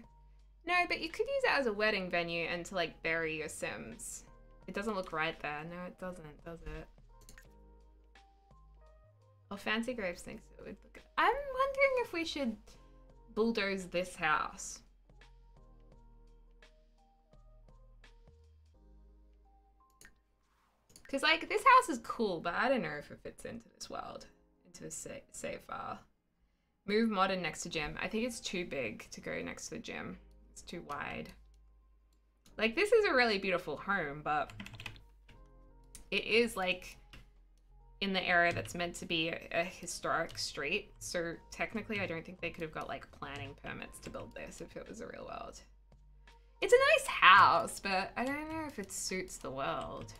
No, but you could use it as a wedding venue and to like bury your Sims. It doesn't look right there. No, it doesn't, does it? Oh, Fancy Graves thinks it would look. I'm wondering if we should bulldoze this house. Because, like, this house is cool, but I don't know if it fits into this world, into the sa- safe file. Move modern next to gym. I think it's too big to go next to the gym. It's too wide. Like, this is a really beautiful home, but it is, like, in the area that's meant to be a, a historic street. So, technically, I don't think they could have got, like, planning permits to build this if it was a real world. It's a nice house, but I don't know if it suits the world.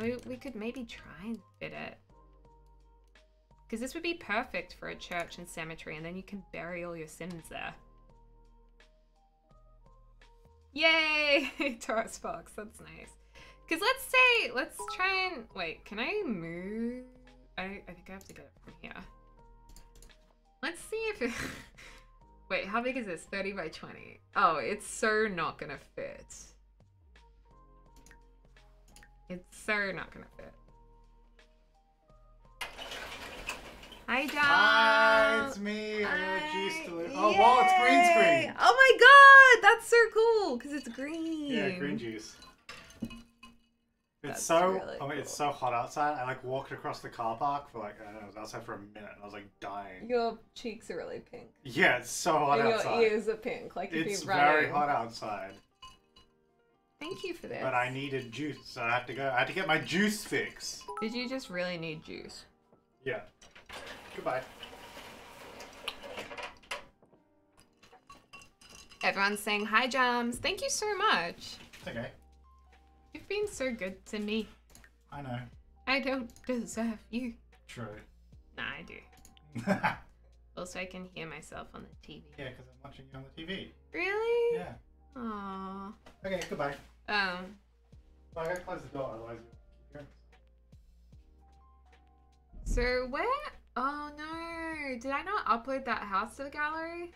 We, we could maybe try and fit it. Because this would be perfect for a church and cemetery, and then you can bury all your sins there. Yay! Taurus Fox, that's nice. Because let's say, let's try and, wait, can I move? I, I think I have to get it from here. Let's see if it, wait, how big is this? 30 by 20. Oh, it's so not gonna fit. It's so not gonna fit. Hi, John. Hi, it's me. I know what juice to live. Oh, wow, it's green screen. Oh my god, that's so cool because it's green. Yeah, green juice. It's That's so, really I mean, it's so hot outside. I like walked across the car park for like, I don't know, I was outside for a minute and I was like dying. Your cheeks are really pink. Yeah, it's so hot and outside. your ears are pink, like if It's you're running. very hot outside. Thank you for this. But I needed juice, so I had to go. I had to get my juice fix. Did you just really need juice? Yeah. Goodbye. Everyone's saying hi, Jams. Thank you so much. It's okay. You've been so good to me. I know. I don't deserve you. True. Nah, I do. Also, I can hear myself on the TV. Yeah, because I'm watching you on the TV. Really? Yeah. Aww. Okay, goodbye. Um. Well, I gotta close the door, otherwise So where? Oh no! Did I not upload that house to the gallery?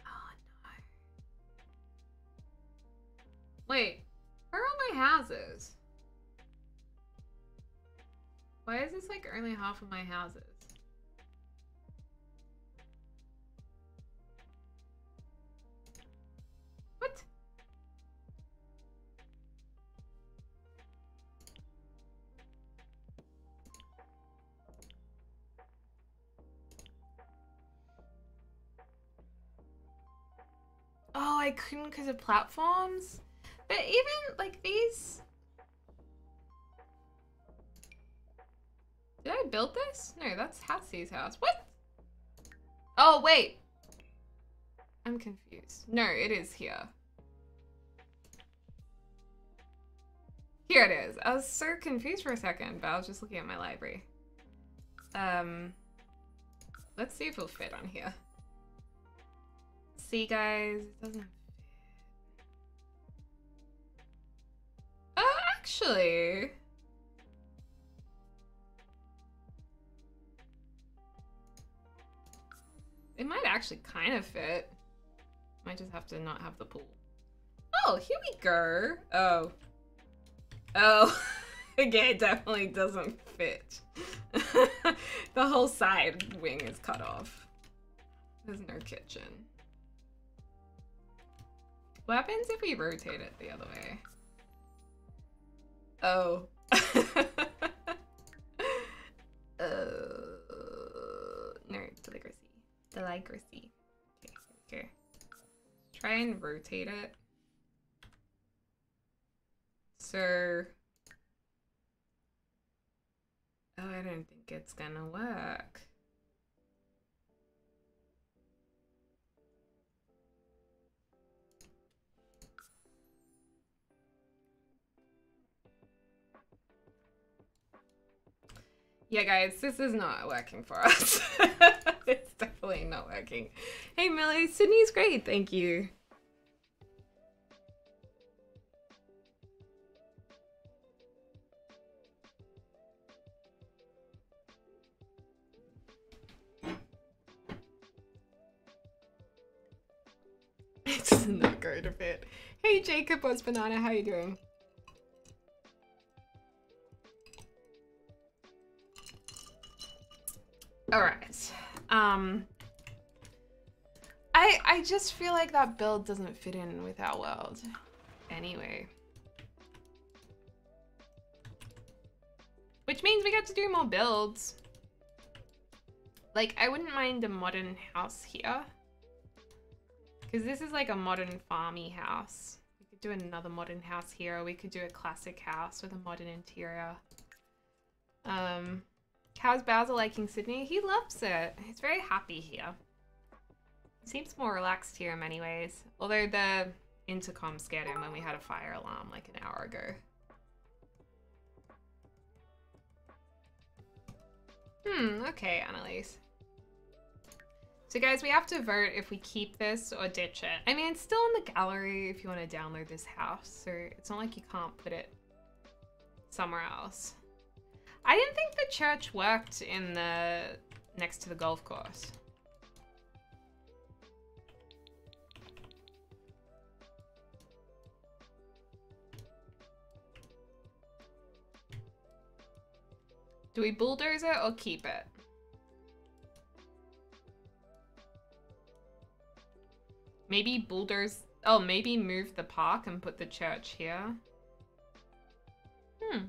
Oh no! Wait, where are all my houses? Why is this like only half of my houses? What? I couldn't because of platforms? But even like these. Did I build this? No, that's Hatsie's house. What? Oh, wait. I'm confused. No, it is here. Here it is. I was so confused for a second, but I was just looking at my library. Um, let's see if it'll fit on here. See, guys, it doesn't. Actually. It might actually kind of fit. Might just have to not have the pool. Oh, here we go. Oh. Oh. okay, it definitely doesn't fit. the whole side wing is cut off. There's no kitchen. What happens if we rotate it the other way? Oh. uh, no, delicacy. Delicacy. Okay, here. Try and rotate it. So. Oh, I don't think it's gonna work. Yeah, guys, this is not working for us. it's definitely not working. Hey, Millie, Sydney's great. Thank you. It's not going to fit. Hey, Jacob, what's banana? How you doing? All right. Um. I I just feel like that build doesn't fit in with our world. Anyway. Which means we get to do more builds. Like, I wouldn't mind a modern house here. Because this is like a modern farmy house. We could do another modern house here. Or we could do a classic house with a modern interior. Um, how's Bowser liking Sydney? He loves it. He's very happy here. Seems more relaxed here in many ways. Although the intercom scared him when we had a fire alarm like an hour ago. Hmm, okay, Annalise. So guys, we have to vote if we keep this or ditch it. I mean, it's still in the gallery if you want to download this house, so it's not like you can't put it somewhere else. I didn't think the church worked in the next to the golf course. Do we bulldoze it or keep it? Maybe bulldoze... Oh, maybe move the park and put the church here. Hmm.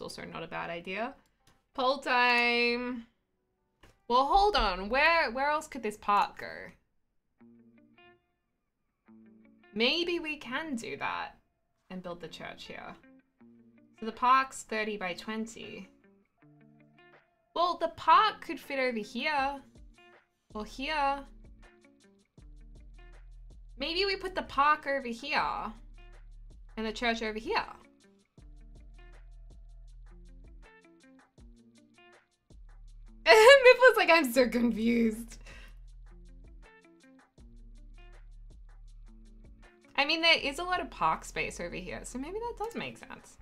It's also not a bad idea. Poll time! Well, hold on. Where, where else could this park go? Maybe we can do that and build the church here. So the park's 30 by 20. Well, the park could fit over here. Or here. Maybe we put the park over here. And the church over here. Mifflin's like, I'm so confused. I mean, there is a lot of park space over here, so maybe that does make sense.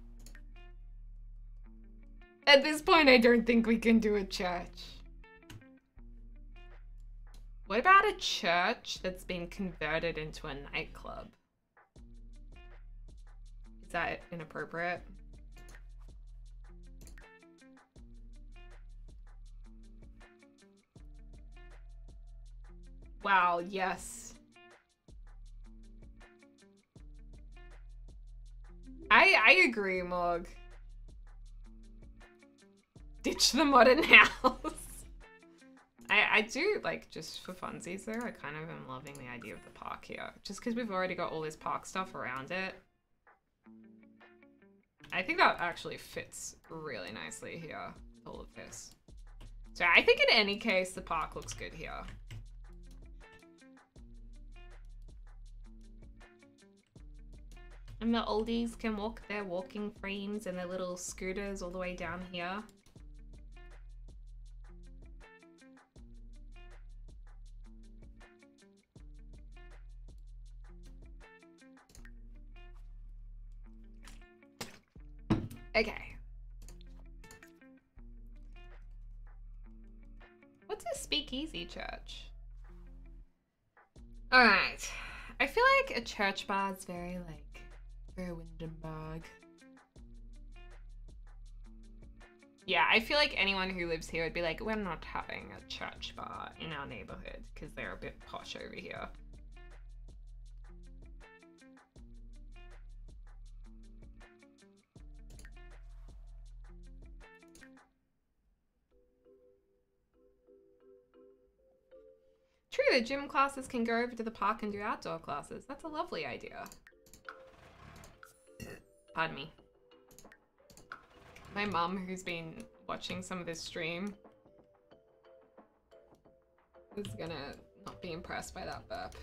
At this point, I don't think we can do a church. What about a church that's been converted into a nightclub? Is that inappropriate? Wow, yes. I I agree, Morg. Ditch the modern house. I, I do, like, just for funsies though, I kind of am loving the idea of the park here. Just because we've already got all this park stuff around it. I think that actually fits really nicely here, all of this. So I think in any case, the park looks good here. And the oldies can walk their walking frames and their little scooters all the way down here. Okay. What's a speakeasy church? Alright. I feel like a church bar is very, like, very Windenburg. Yeah, I feel like anyone who lives here would be like, we're not having a church bar in our neighborhood because they're a bit posh over here. True, the gym classes can go over to the park and do outdoor classes. That's a lovely idea. Pardon me. My mom, who's been watching some of this stream, is gonna not be impressed by that burp.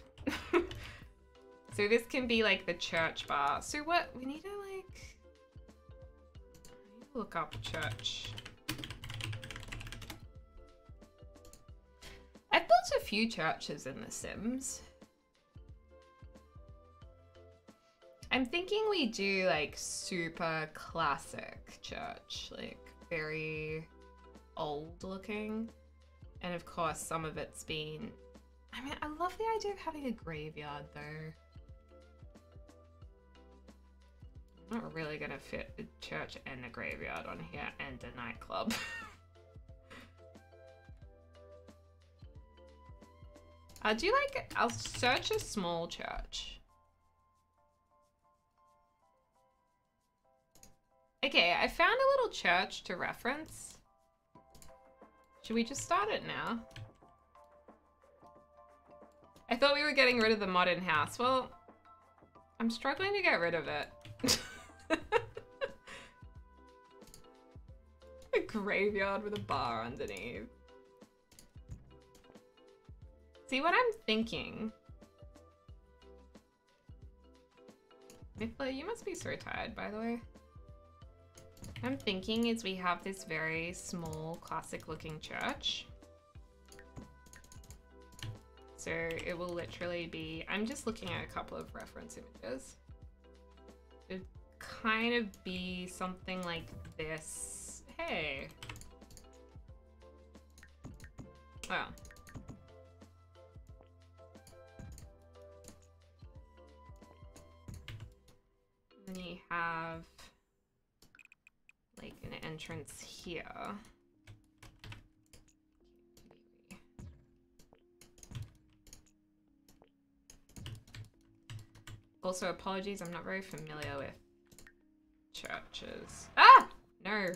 so this can be like the church bar. So what, we need to like, need to look up church. I've built a few churches in The Sims. I'm thinking we do like super classic church, like very old looking. And of course, some of it's been. I mean, I love the idea of having a graveyard though. I'm not really gonna fit a church and a graveyard on here and a nightclub. I do like, I'll search a small church. Okay, I found a little church to reference. Should we just start it now? I thought we were getting rid of the modern house. Well, I'm struggling to get rid of it. a graveyard with a bar underneath. See what I'm thinking? Mythla, you must be so tired, by the way. I'm thinking is we have this very small, classic looking church. So it will literally be, I'm just looking at a couple of reference images. It would kind of be something like this. Hey. Oh. Then you have like an entrance here. Also, apologies, I'm not very familiar with churches. Ah! No.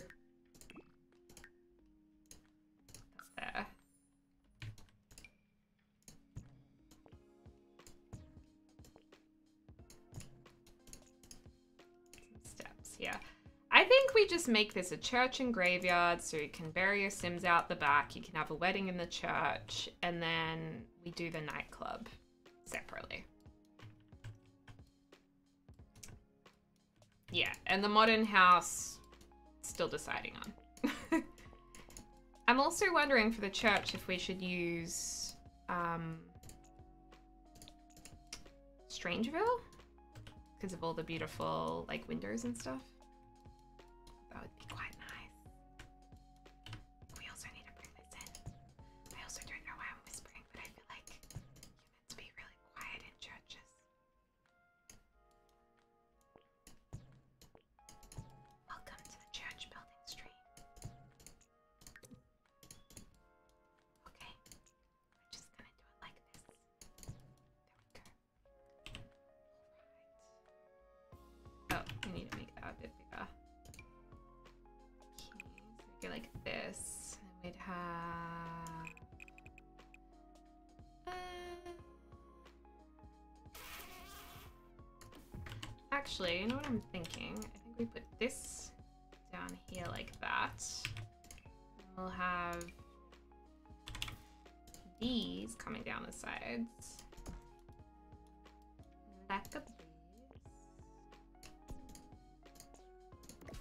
Just make this a church and graveyard so you can bury your Sims out the back, you can have a wedding in the church, and then we do the nightclub separately. Yeah, and the modern house, still deciding on. I'm also wondering for the church if we should use um, Strangerville because of all the beautiful like windows and stuff. That would be Actually, you know what I'm thinking? I think we put this down here like that. And we'll have these coming down the sides. Like a these.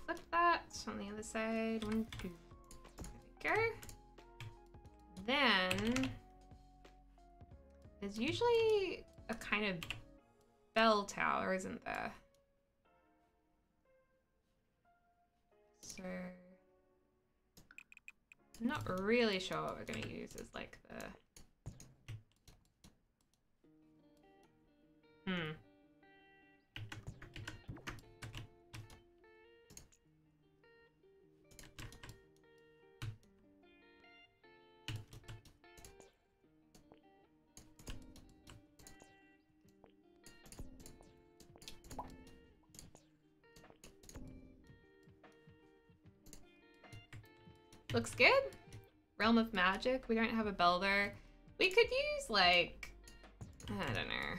Flip that on the other side. One, two. There we go. Then there's usually a kind of bell tower, isn't there? So I'm not really sure what we're gonna use as like the good. Realm of Magic. We don't have a builder. We could use like I don't know.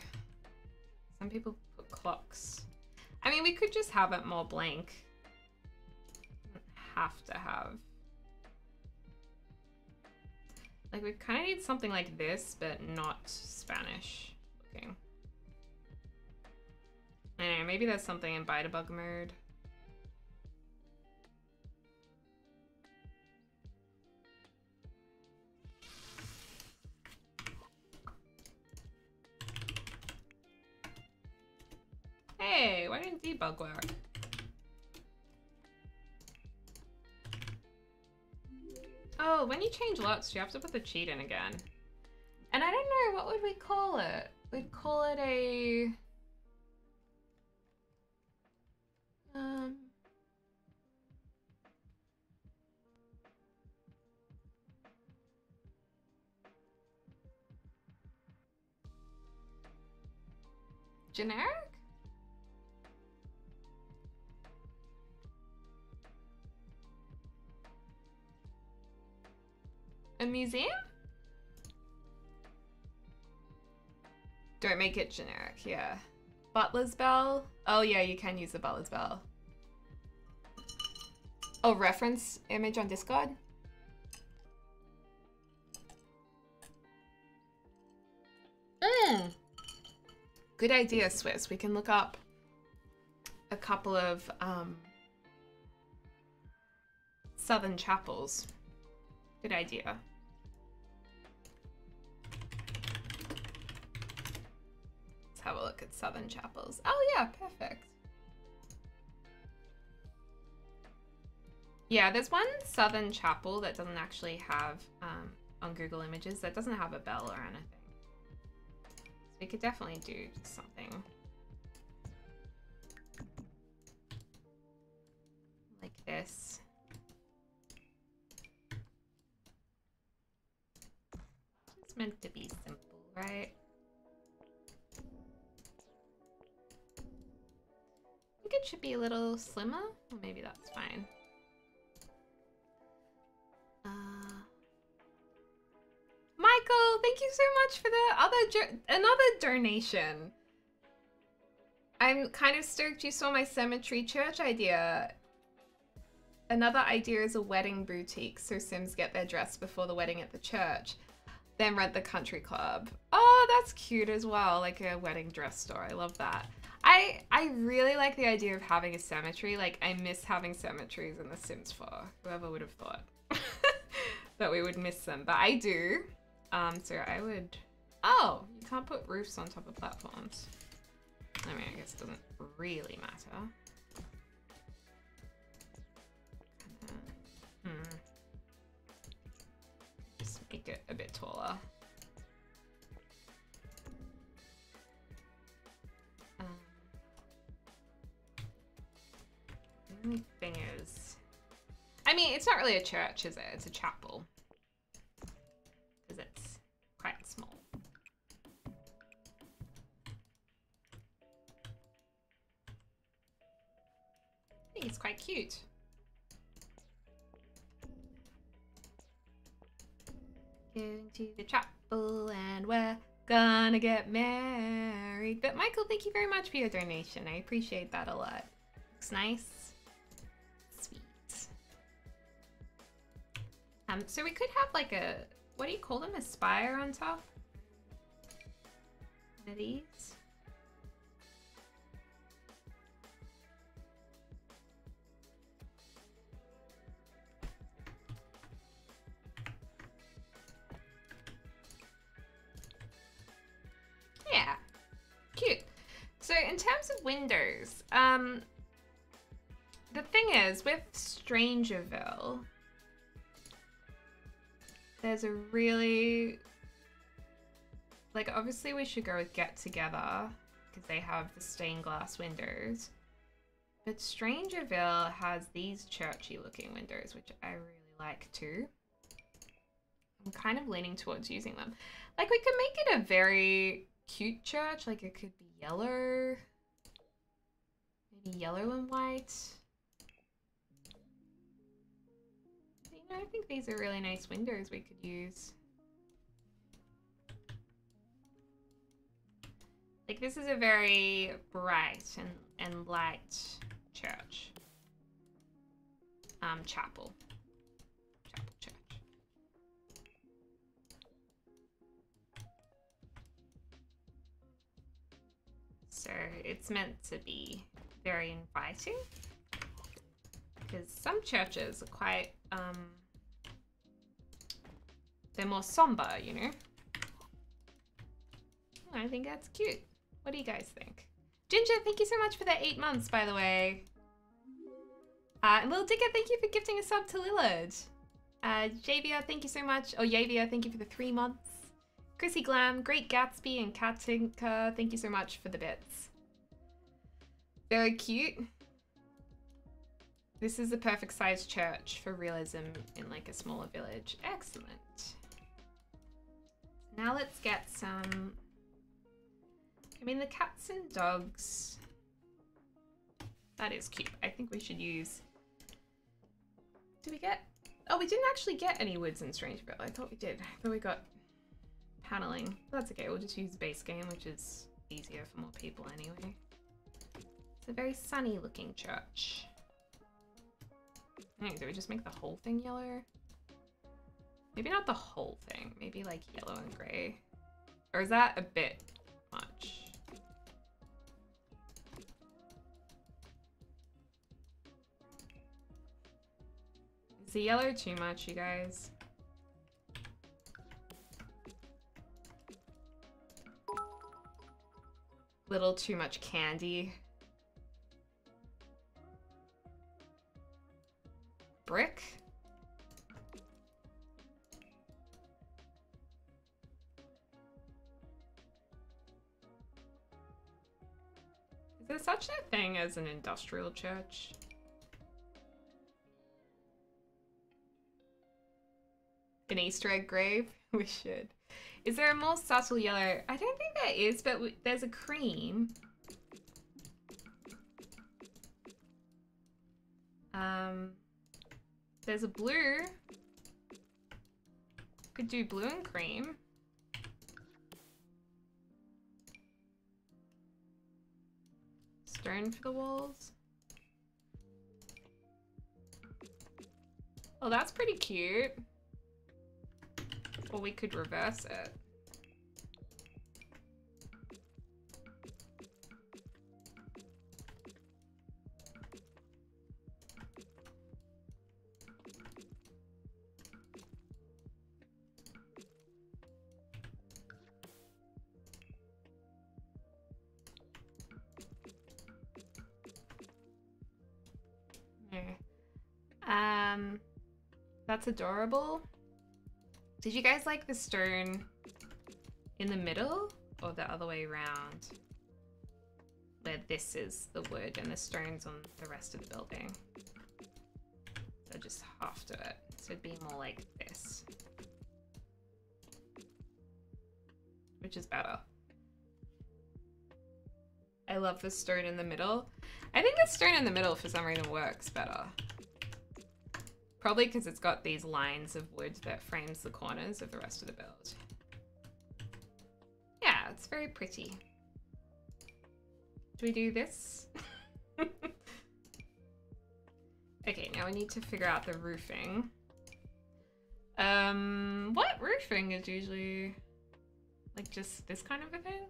Some people put clocks. I mean, we could just have it more blank. Have to have. Like, we kind of need something like this, but not Spanish looking. Maybe that's something in Bite-a-Bug mode. Work? Oh, when you change locks, you have to put the cheat in again. And I don't know, what would we call it? We'd call it a... Um... generic? A museum? Don't make it generic, yeah. Butler's Bell? Oh yeah, you can use the Butler's Bell. Oh, reference image on Discord? Mm. Good idea, Swiss. We can look up a couple of um, southern chapels. Good idea. Have a look at southern chapels. Oh yeah, perfect. Yeah, there's one southern chapel that doesn't actually have, um, on Google Images, that doesn't have a bell or anything. So we could definitely do something. Like this. It's meant to be simple, right? Think it should be a little slimmer, or maybe that's fine. Uh, Michael, thank you so much for the other another donation. I'm kind of stoked you saw my cemetery church idea. Another idea is a wedding boutique, so Sims get their dress before the wedding at the church, then rent the country club. Oh, that's cute as well, like a wedding dress store. I love that. I I really like the idea of having a cemetery. Like I miss having cemeteries in The Sims 4. Whoever would have thought that we would miss them, but I do. Um, so I would. Oh, you can't put roofs on top of platforms. I mean, I guess it doesn't really matter. hmm. Just make it a bit taller. Thing is, I mean, it's not really a church, is it? It's a chapel. Because it's quite small. I think it's quite cute. Going to the chapel and we're gonna get married. But Michael, thank you very much for your donation. I appreciate that a lot. Looks nice. Um, so we could have like a, what do you call them? A spire on top? One of these? Yeah, cute. So in terms of windows, um, the thing is with Strangerville, there's a really like obviously we should go with Get Together because they have the stained glass windows. But Strangerville has these churchy looking windows, which I really like too. I'm kind of leaning towards using them. Like we could make it a very cute church, like it could be yellow. Maybe yellow and white. I think these are really nice windows we could use. Like this is a very bright and, and light church. Um, chapel. Chapel church. So it's meant to be very inviting because some churches are quite um, they're more somber, you know? I think that's cute. What do you guys think? Ginger, thank you so much for the eight months, by the way. Uh, and Little Digger, thank you for gifting a sub to Lillard. Uh, Javia, thank you so much. Oh, Yavia, thank you for the three months. Chrissy Glam, Great Gatsby, and Katinka, thank you so much for the bits. Very cute. This is the perfect size church for realism in like a smaller village. Excellent. Now let's get some I mean, the cats and dogs. That is cute. I think we should use. Did we get? Oh, we didn't actually get any woods in Strangerville. I thought we did. I thought we got paneling. That's okay. We'll just use the base game, which is easier for more people anyway. It's a very sunny looking church. do we just make the whole thing yellow? Maybe not the whole thing. Maybe like yellow and gray. Or is that a bit much? Is the yellow too much, you guys? Little too much candy. Brick? As an industrial church? An Easter egg grave? We should. Is there a more subtle yellow? I don't think there is, but there's a cream. Um, there's a blue. Could do blue and cream. For the walls. Oh, that's pretty cute. Or we could reverse it. That's adorable. Did you guys like the stone in the middle or the other way around? Where this is the wood and the stone's on the rest of the building. So just half to it. So it'd be more like this. Which is better. I love the stone in the middle. I think the stone in the middle for some reason works better. Probably because it's got these lines of wood that frames the corners of the rest of the build. Yeah, it's very pretty. Do we do this? okay, now we need to figure out the roofing. Um, what roofing is usually like just this kind of a thing?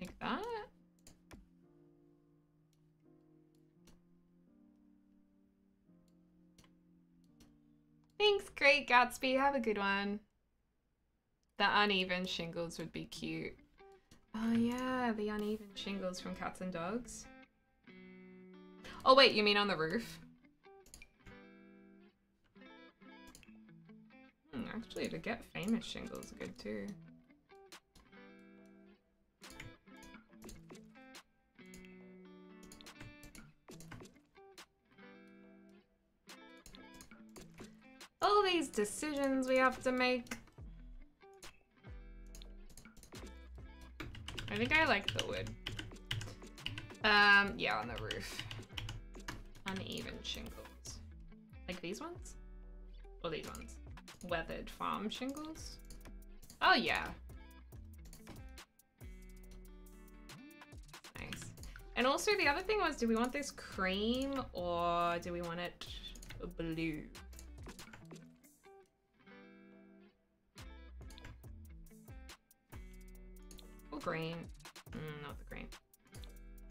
Like that? Thanks, Great Gatsby. Have a good one. The uneven shingles would be cute. Oh yeah, the uneven shingles from cats and dogs. Oh wait, you mean on the roof? Hmm, actually, to get famous shingles good too. These decisions we have to make. I think I like the wood. Um, yeah, on the roof. Uneven shingles. Like these ones? Or these ones? Weathered farm shingles? Oh, yeah. Nice. And also the other thing was, do we want this cream or do we want it blue? Green. Mm, not the green.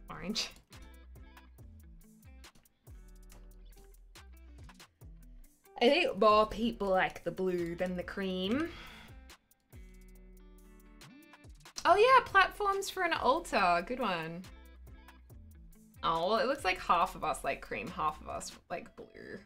Orange. I think more people like the blue than the cream. Oh yeah, platforms for an altar. Good one. Oh, well, it looks like half of us like cream, half of us like blue.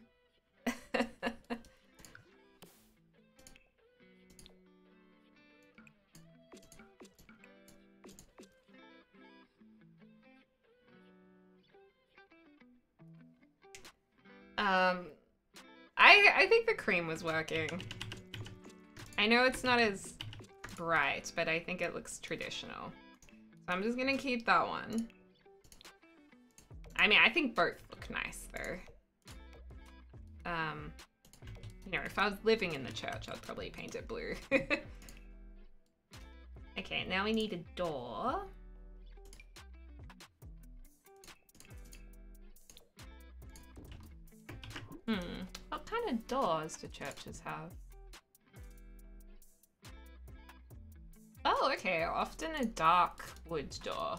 Was working. I know it's not as bright, but I think it looks traditional. So I'm just gonna keep that one. I mean, I think both look nice though. Um, you know, if I was living in the church, I'd probably paint it blue. okay, now we need a door. What kind of doors do churches have? Oh, okay, often a dark wood door.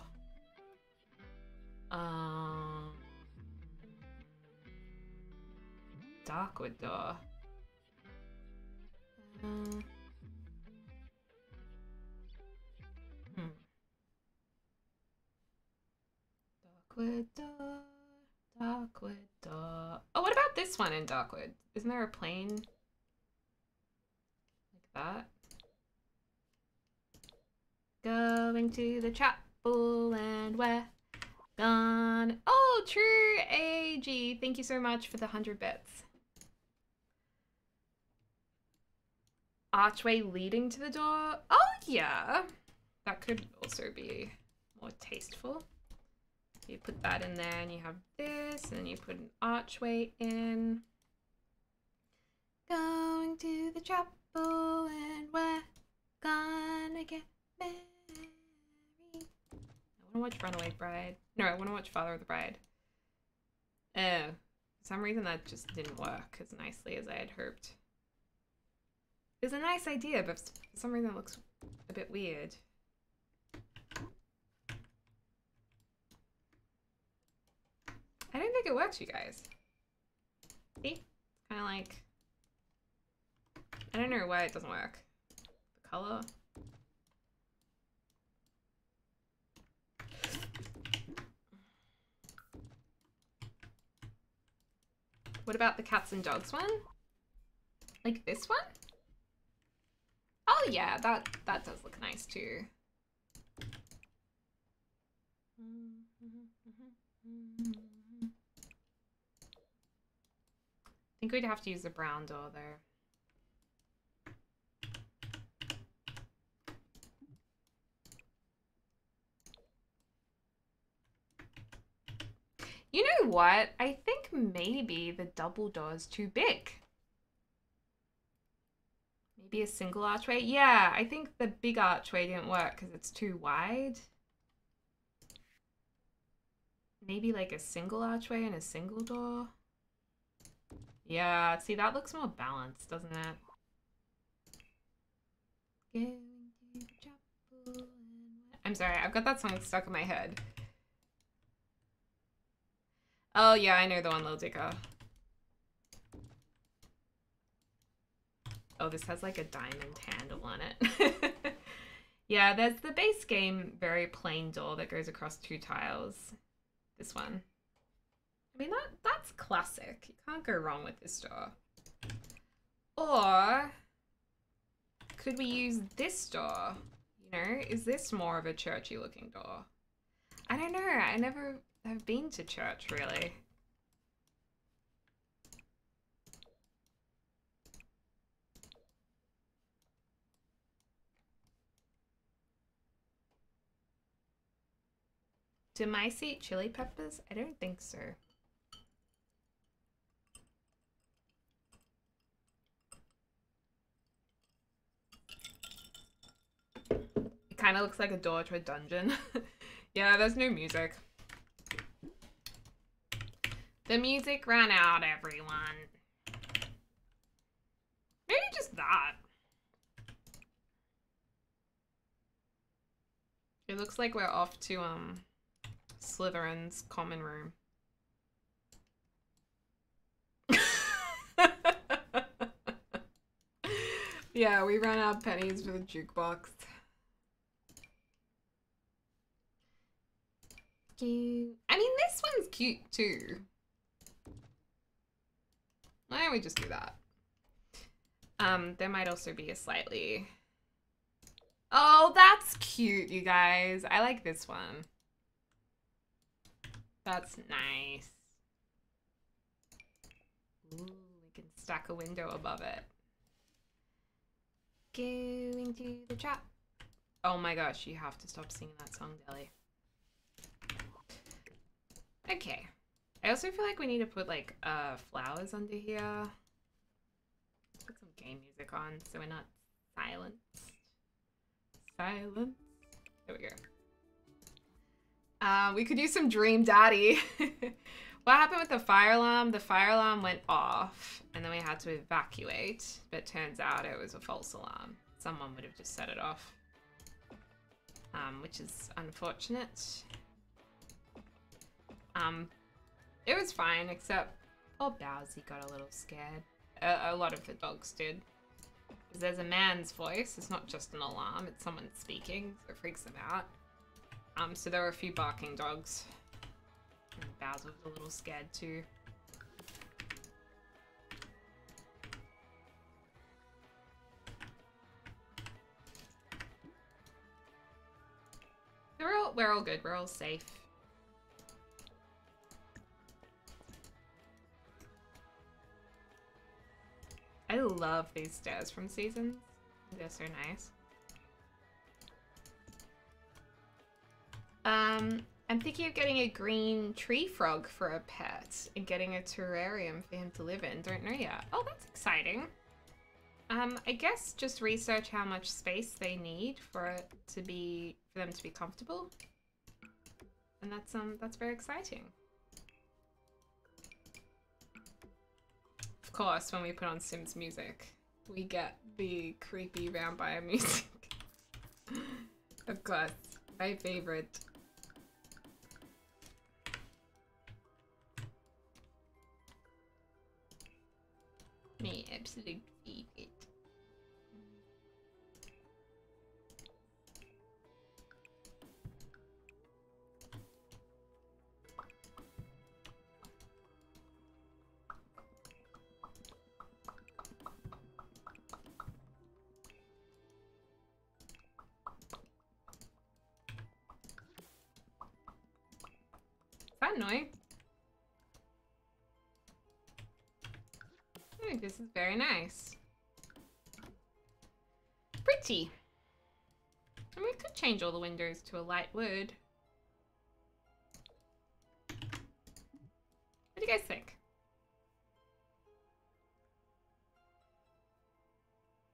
Um, dark wood door. Uh, hmm. Darkwood door, Darkwood door. Oh, what about this one in Darkwood? Isn't there a plane like that? Going to the chapel and we're gone. Oh, true AG. Thank you so much for the 100 bits. Archway leading to the door. Oh, yeah. That could also be more tasteful. You put that in there and you have this and you put an archway in. Going to the chapel and we're gonna get married. I want to watch Runaway Bride. No, I want to watch Father of the Bride. Oh, for some reason that just didn't work as nicely as I had hoped. It's a nice idea, but for some reason it looks a bit weird. I don't think it works, you guys. See? Kind of like... I don't know why it doesn't work. The color? What about the cats and dogs one? Like this one? Oh yeah, that that does look nice too. I think we'd have to use the brown door there. You know what? I think maybe the double door is too big. Maybe a single archway? Yeah, I think the big archway didn't work because it's too wide. Maybe like a single archway and a single door. Yeah, see, that looks more balanced, doesn't it? I'm sorry, I've got that song stuck in my head. Oh, yeah, I know the one, Lil Dicker. Oh, this has like a diamond handle on it. yeah, there's the base game very plain door that goes across two tiles. This one. I mean, that that's classic. You can't go wrong with this door. Or could we use this door? You know, is this more of a churchy looking door? I don't know. I never have been to church really. Do mice eat chili peppers? I don't think so. It kind of looks like a door to a dungeon. yeah, there's no music. The music ran out, everyone. Maybe just that. It looks like we're off to, um, Slytherin's common room. yeah, we ran out pennies for the jukebox. Cute. I mean, this one's cute too. Why don't we just do that? Um, there might also be a slightly... Oh, that's cute, you guys. I like this one. That's nice. Ooh, we can stack a window above it. Going to the trap. Oh my gosh, you have to stop singing that song, Deli. Okay. I also feel like we need to put like uh flowers under here. Put some game music on so we're not silenced. Silence. There we go. Uh, we could use some Dream Daddy. what happened with the fire alarm? The fire alarm went off and then we had to evacuate, but turns out it was a false alarm. Someone would have just set it off, um, which is unfortunate. Um, it was fine, except oh Bowsy got a little scared. A, a lot of the dogs did. Because there's a man's voice, it's not just an alarm, it's someone speaking, so it freaks them out. Um, so there were a few barking dogs. And Bowser was a little scared too. We're all, we're all good, we're all safe. I love these stairs from Seasons. They're so nice. Um, I'm thinking of getting a green tree frog for a pet and getting a terrarium for him to live in. Don't know yet. Oh, that's exciting. Um, I guess just research how much space they need for it to be for them to be comfortable. And that's um that's very exciting. Course, when we put on Sims music, we get the creepy vampire music. of course, my favorite. My absolute. Nice. Pretty. And we could change all the windows to a light wood. What do you guys think?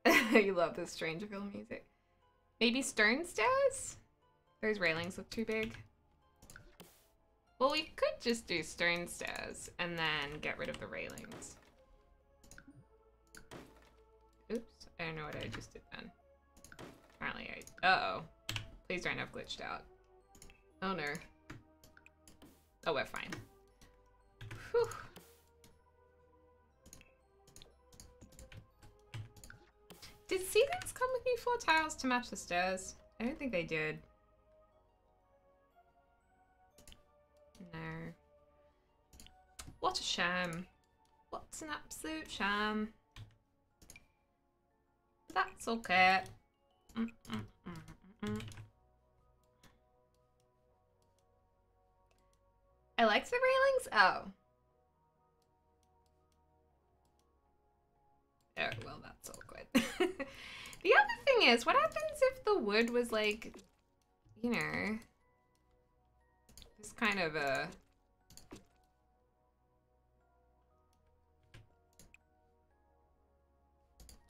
you love this Strangerville music. Maybe stone stairs? Those railings look too big. Well, we could just do stone stairs and then get rid of the railings. I don't know what I just did then. Apparently I... Uh-oh. Please don't have glitched out. Oh no. Oh, we're fine. Whew. Did Seasons come with me four tiles to match the stairs? I don't think they did. No. What a sham. What's an absolute sham. That's okay. Mm -mm I like the railings. Oh. Oh, well, that's awkward. the other thing is, what happens if the wood was like, you know, just kind of a...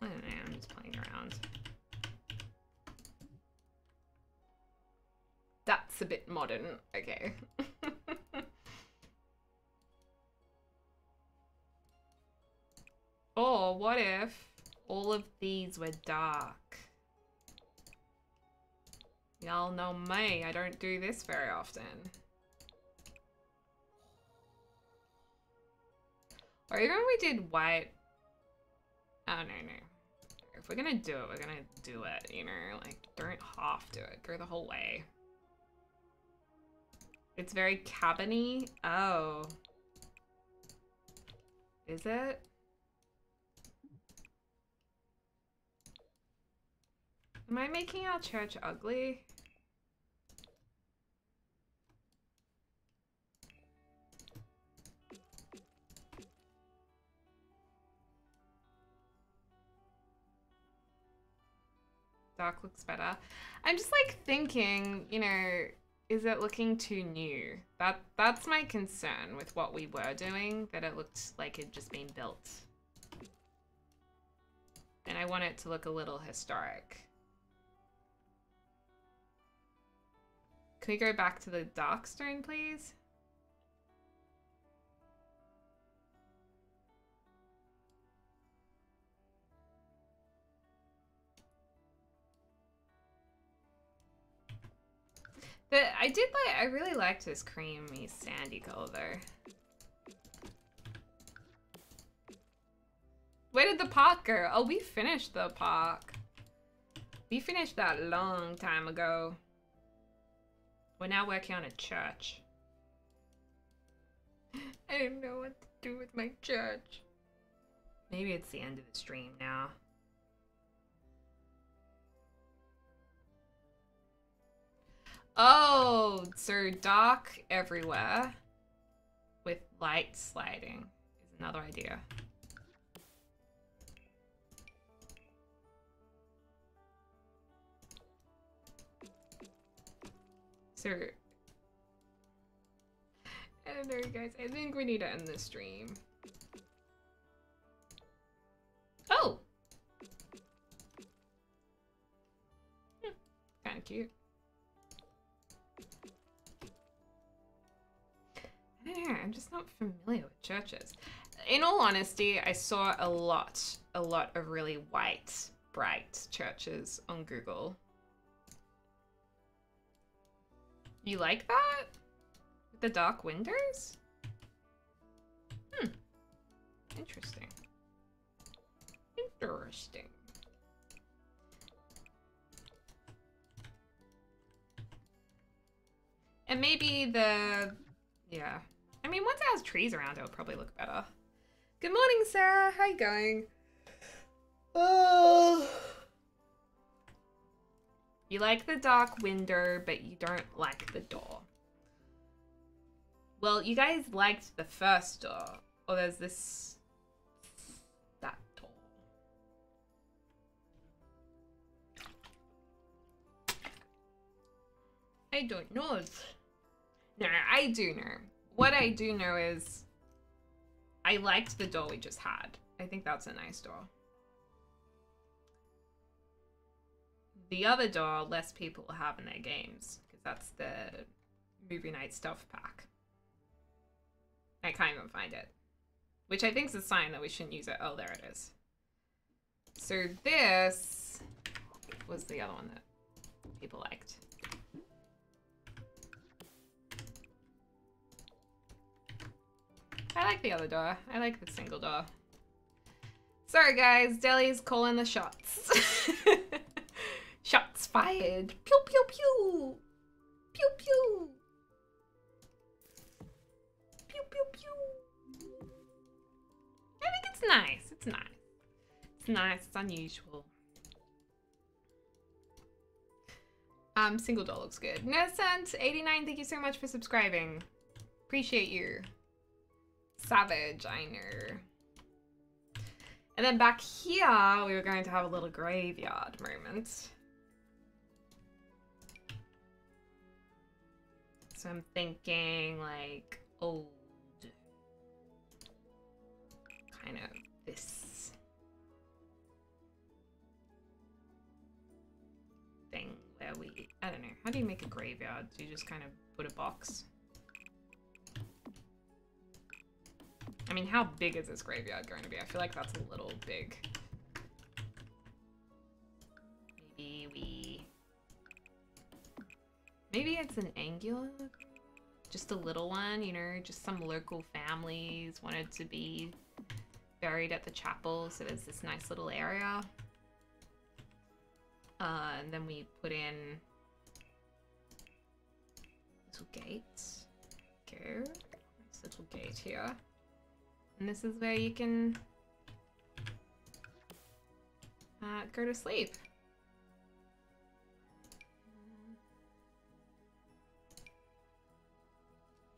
I don't know, I'm just playing around. That's a bit modern. Okay. or what if all of these were dark? Y'all know me, I don't do this very often. Or even we did white. Oh, no, no. If we're gonna do it, we're gonna do it, you know? Like, don't half do it. Go the whole way. It's very cabiny. Oh. Is it? Am I making our church ugly? Dark looks better. I'm just like thinking, you know, is it looking too new? That that's my concern with what we were doing, that it looked like it'd just been built. And I want it to look a little historic. Can we go back to the dark stone, please? But I did like, I really liked this creamy sandy color. Where did the park go? Oh, we finished the park. We finished that long time ago. We're now working on a church. I don't know what to do with my church. Maybe it's the end of the stream now. Oh, so dark everywhere with light sliding is another idea. So, I don't know, guys. I think we need to end this stream. Oh! Hmm, kind of cute. I'm just not familiar with churches. In all honesty, I saw a lot, a lot of really white, bright churches on Google. You like that? The dark windows? Hmm. Interesting. Interesting. And maybe the... Yeah. I mean, once it has trees around, it'll probably look better. Good morning, Sarah. How you going? Oh... You like the dark window, but you don't like the door. Well, you guys liked the first door. Or there's this... That door. I don't know. No, no, I do know. What I do know is... I liked the doll we just had. I think that's a nice doll. The other doll, less people have in their games, because that's the movie night stuff pack. I can't even find it. Which I think is a sign that we shouldn't use it. Oh, there it is. So this was the other one that people liked. I like the other door. I like the single door. Sorry guys, Deli's calling the shots. Shots fired. Pew pew pew. Pew pew. Pew pew pew. I think it's nice. It's nice. It's nice. It's unusual. Um, single doll looks good. Nescent89, thank you so much for subscribing. Appreciate you. Savage, I know. And then back here, we were going to have a little graveyard moment. So I'm thinking like old, kind of this thing where we, I don't know, how do you make a graveyard? Do you just kind of put a box? I mean, how big is this graveyard going to be? I feel like that's a little big. Maybe we Maybe it's an angular, just a little one, you know, just some local families wanted to be buried at the chapel, so there's this nice little area. Uh, and then we put in little gates. Go. This little gate here. And this is where you can uh, go to sleep.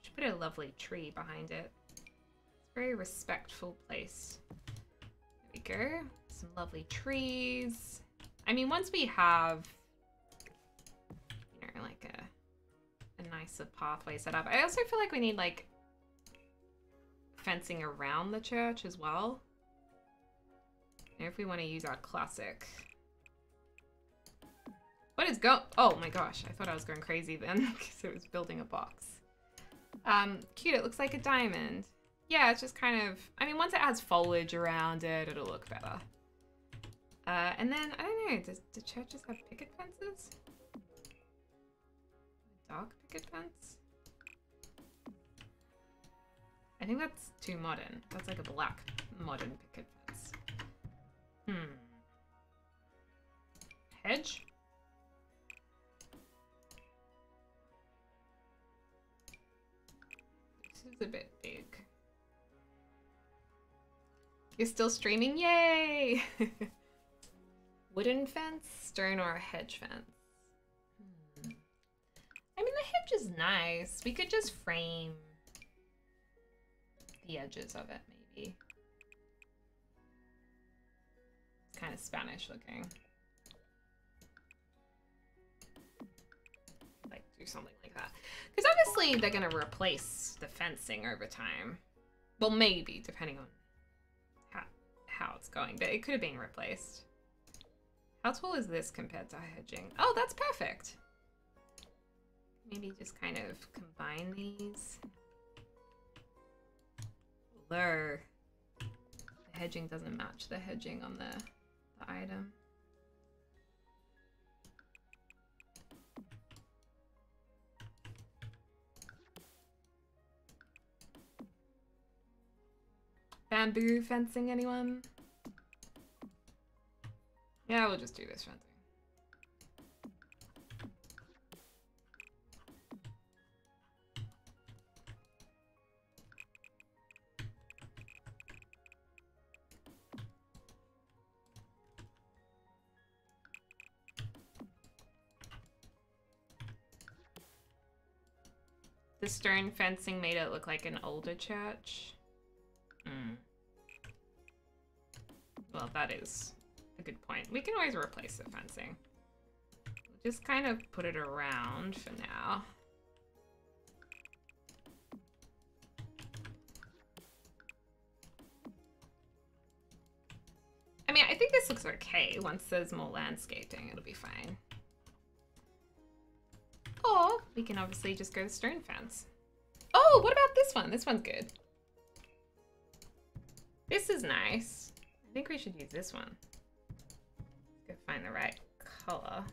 Should put a lovely tree behind it. It's a very respectful place. There we go. Some lovely trees. I mean, once we have, you know, like a, a nicer pathway set up, I also feel like we need like fencing around the church as well. If we want to use our classic. What is go? Oh my gosh, I thought I was going crazy then because it was building a box. Um, cute, it looks like a diamond. Yeah, it's just kind of, I mean, once it has foliage around it, it'll look better. Uh, and then, I don't know, does, do churches have picket fences? Dark picket fence? I think that's too modern. That's like a black modern picket fence. Hmm. Hedge? This is a bit big. You're still streaming? Yay! Wooden fence, stone, or hedge fence? Hmm. I mean, the hedge is nice. We could just frame the edges of it, maybe. It's kind of Spanish looking. Like, do something like that. Because obviously they're going to replace the fencing over time. Well, maybe, depending on how, how it's going. But it could have been replaced. How tall is this compared to hedging? Oh, that's perfect. Maybe just kind of combine these. Although the hedging doesn't match the hedging on the, the item. Bamboo fencing, anyone? Yeah, we'll just do this fencing. The stone fencing made it look like an older church. Hmm. Well, that is a good point. We can always replace the fencing. We'll just kind of put it around for now. I mean, I think this looks okay. Once there's more landscaping, it'll be fine. Or we can obviously just go stone fence. Oh, what about this one? This one's good. This is nice. I think we should use this one. Go find the right color.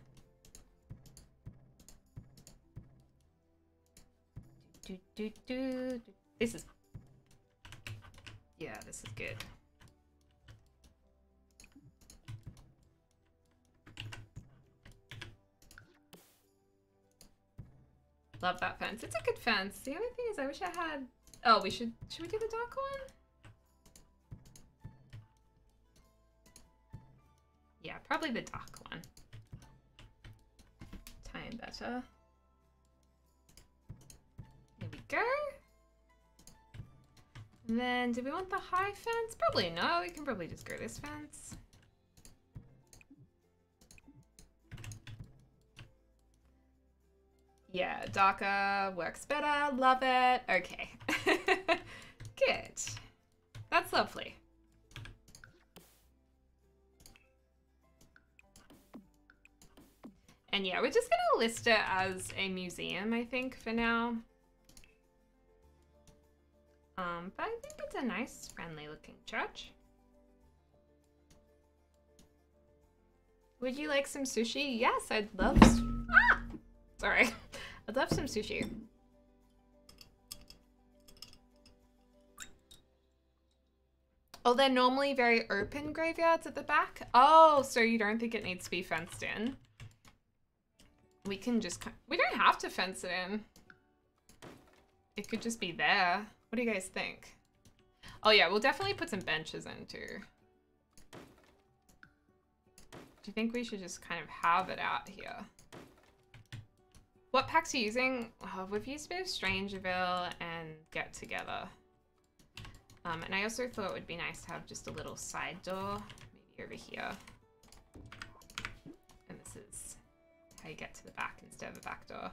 Do, do, do, do. This is... Yeah, this is good. Love that fence. It's a good fence. The only thing is I wish I had... Oh, we should... Should we do the dark one? Yeah, probably the dark one. Time better. There we go. And then, do we want the high fence? Probably no. We can probably just go this fence. Yeah, darker works better. Love it. Okay. Good. That's lovely. And yeah, we're just gonna list it as a museum, I think, for now. Um, but I think it's a nice, friendly looking church. Would you like some sushi? Yes, I'd love... Ah! Sorry. I'd love some sushi. Oh, they're normally very open graveyards at the back? Oh, so you don't think it needs to be fenced in? We can just... We don't have to fence it in. It could just be there. What do you guys think? Oh yeah, we'll definitely put some benches in too. Do you think we should just kind of have it out here? What packs are you using? Oh, we've used a bit of Strangerville and Get Together. Um, and I also thought it would be nice to have just a little side door, maybe over here. And this is how you get to the back instead of a back door.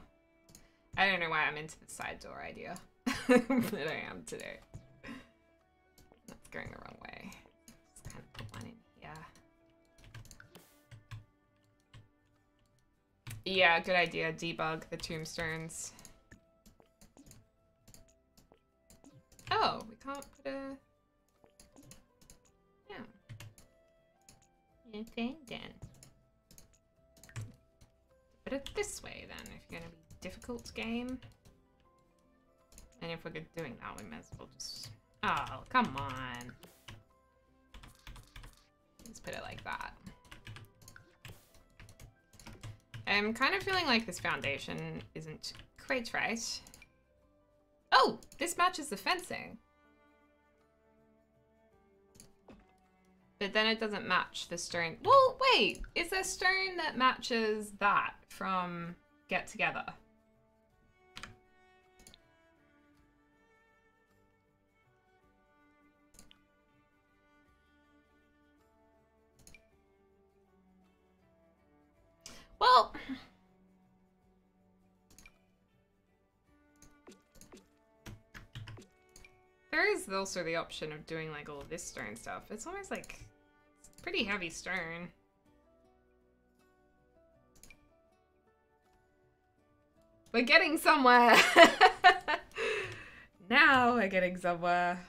I don't know why I'm into the side door idea, but I am today. That's going the wrong way. Yeah, good idea. Debug the tombstones. Oh, we can't put a... Yeah. Okay, then. Put it this way, then, if you're gonna be difficult game. And if we're doing that, we might as well just... Oh, come on. Let's put it like that. I'm kind of feeling like this foundation isn't quite right. Oh, this matches the fencing. But then it doesn't match the stone. Well, wait, is there stone that matches that from Get Together? Well, there is also the option of doing like all this stone stuff. It's almost like it's pretty heavy stone. We're getting somewhere. now we're getting somewhere.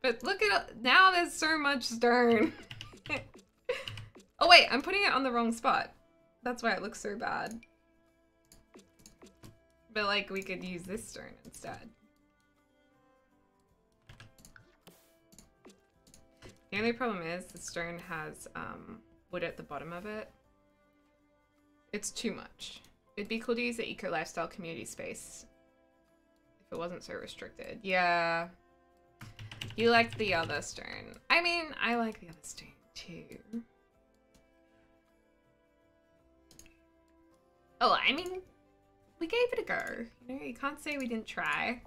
But look at now there's so much stone. oh wait, I'm putting it on the wrong spot. That's why it looks so bad. But like we could use this stone instead. The only problem is the stone has um, wood at the bottom of it. It's too much. It'd be cool to use the eco lifestyle community space if it wasn't so restricted. Yeah. You like the other stone. I mean, I like the other stone too. Oh, I mean, we gave it a go. You know, you can't say we didn't try.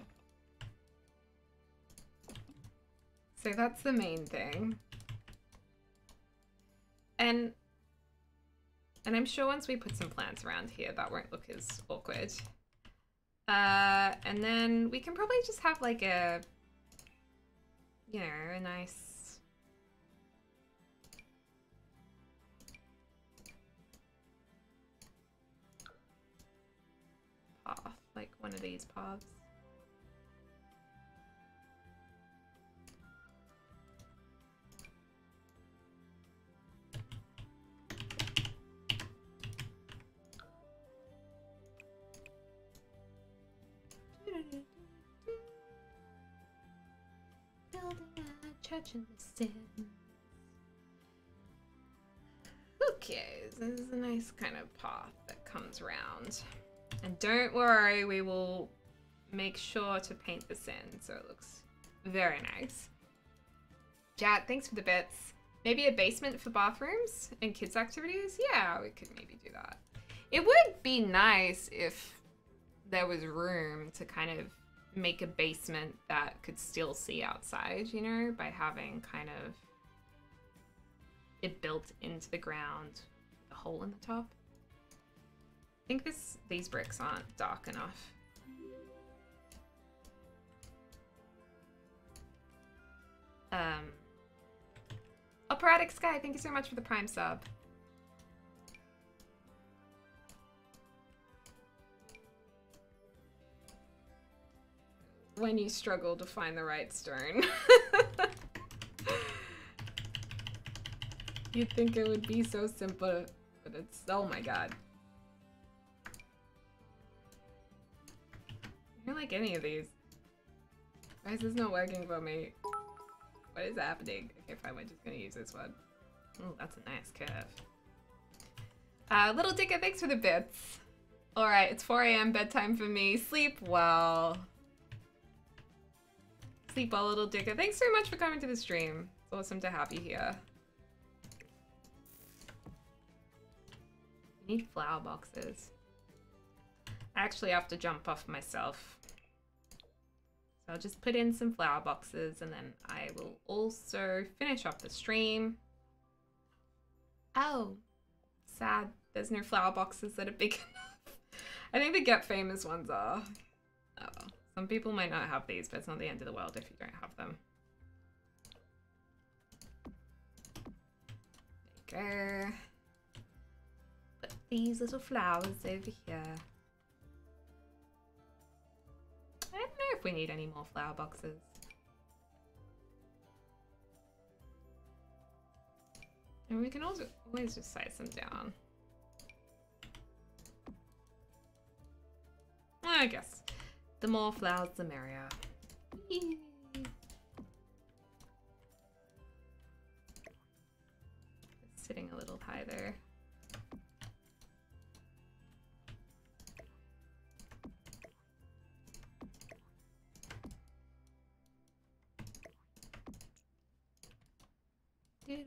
So that's the main thing. And and I'm sure once we put some plants around here, that won't look as awkward. Uh, and then we can probably just have like a, you know, a nice... one of these paths. Building a church in the Sims. Okay, this is a nice kind of path that comes around. And don't worry, we will make sure to paint this in so it looks very nice. Jat, thanks for the bits. Maybe a basement for bathrooms and kids' activities? Yeah, we could maybe do that. It would be nice if there was room to kind of make a basement that could still see outside, you know, by having kind of it built into the ground, a hole in the top. I think this these bricks aren't dark enough. Um, Operatic Sky, thank you so much for the Prime sub. when you struggle to find the right stone. You'd think it would be so simple, but it's, oh my god. I don't like any of these. Why is this not working for me? What is happening? Okay, fine, we're just gonna use this one. Oh, that's a nice curve. Uh, Little Dicker, thanks for the bits. Alright, it's 4 a.m. bedtime for me. Sleep well. Sleep well, little dicker. Thanks so much for coming to the stream. It's awesome to have you here. We need flower boxes. Actually have to jump off myself. So I'll just put in some flower boxes and then I will also finish off the stream. Oh, sad. There's no flower boxes that are big enough. I think the Get Famous ones are. Oh. Some people might not have these, but it's not the end of the world if you don't have them. There you go. Put these little flowers over here. I don't know if we need any more flower boxes. And we can also always just size them down. I guess. The more flowers, the merrier. Sitting a little high there. Cool.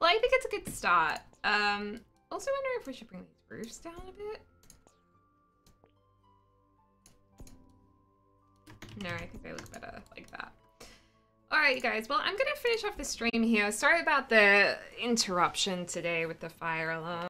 Well, I think it's a good start. Um, also wonder if we should bring these roofs down a bit. No, I think they look better like that. Alright, you guys. Well, I'm going to finish off the stream here. Sorry about the interruption today with the fire alarm.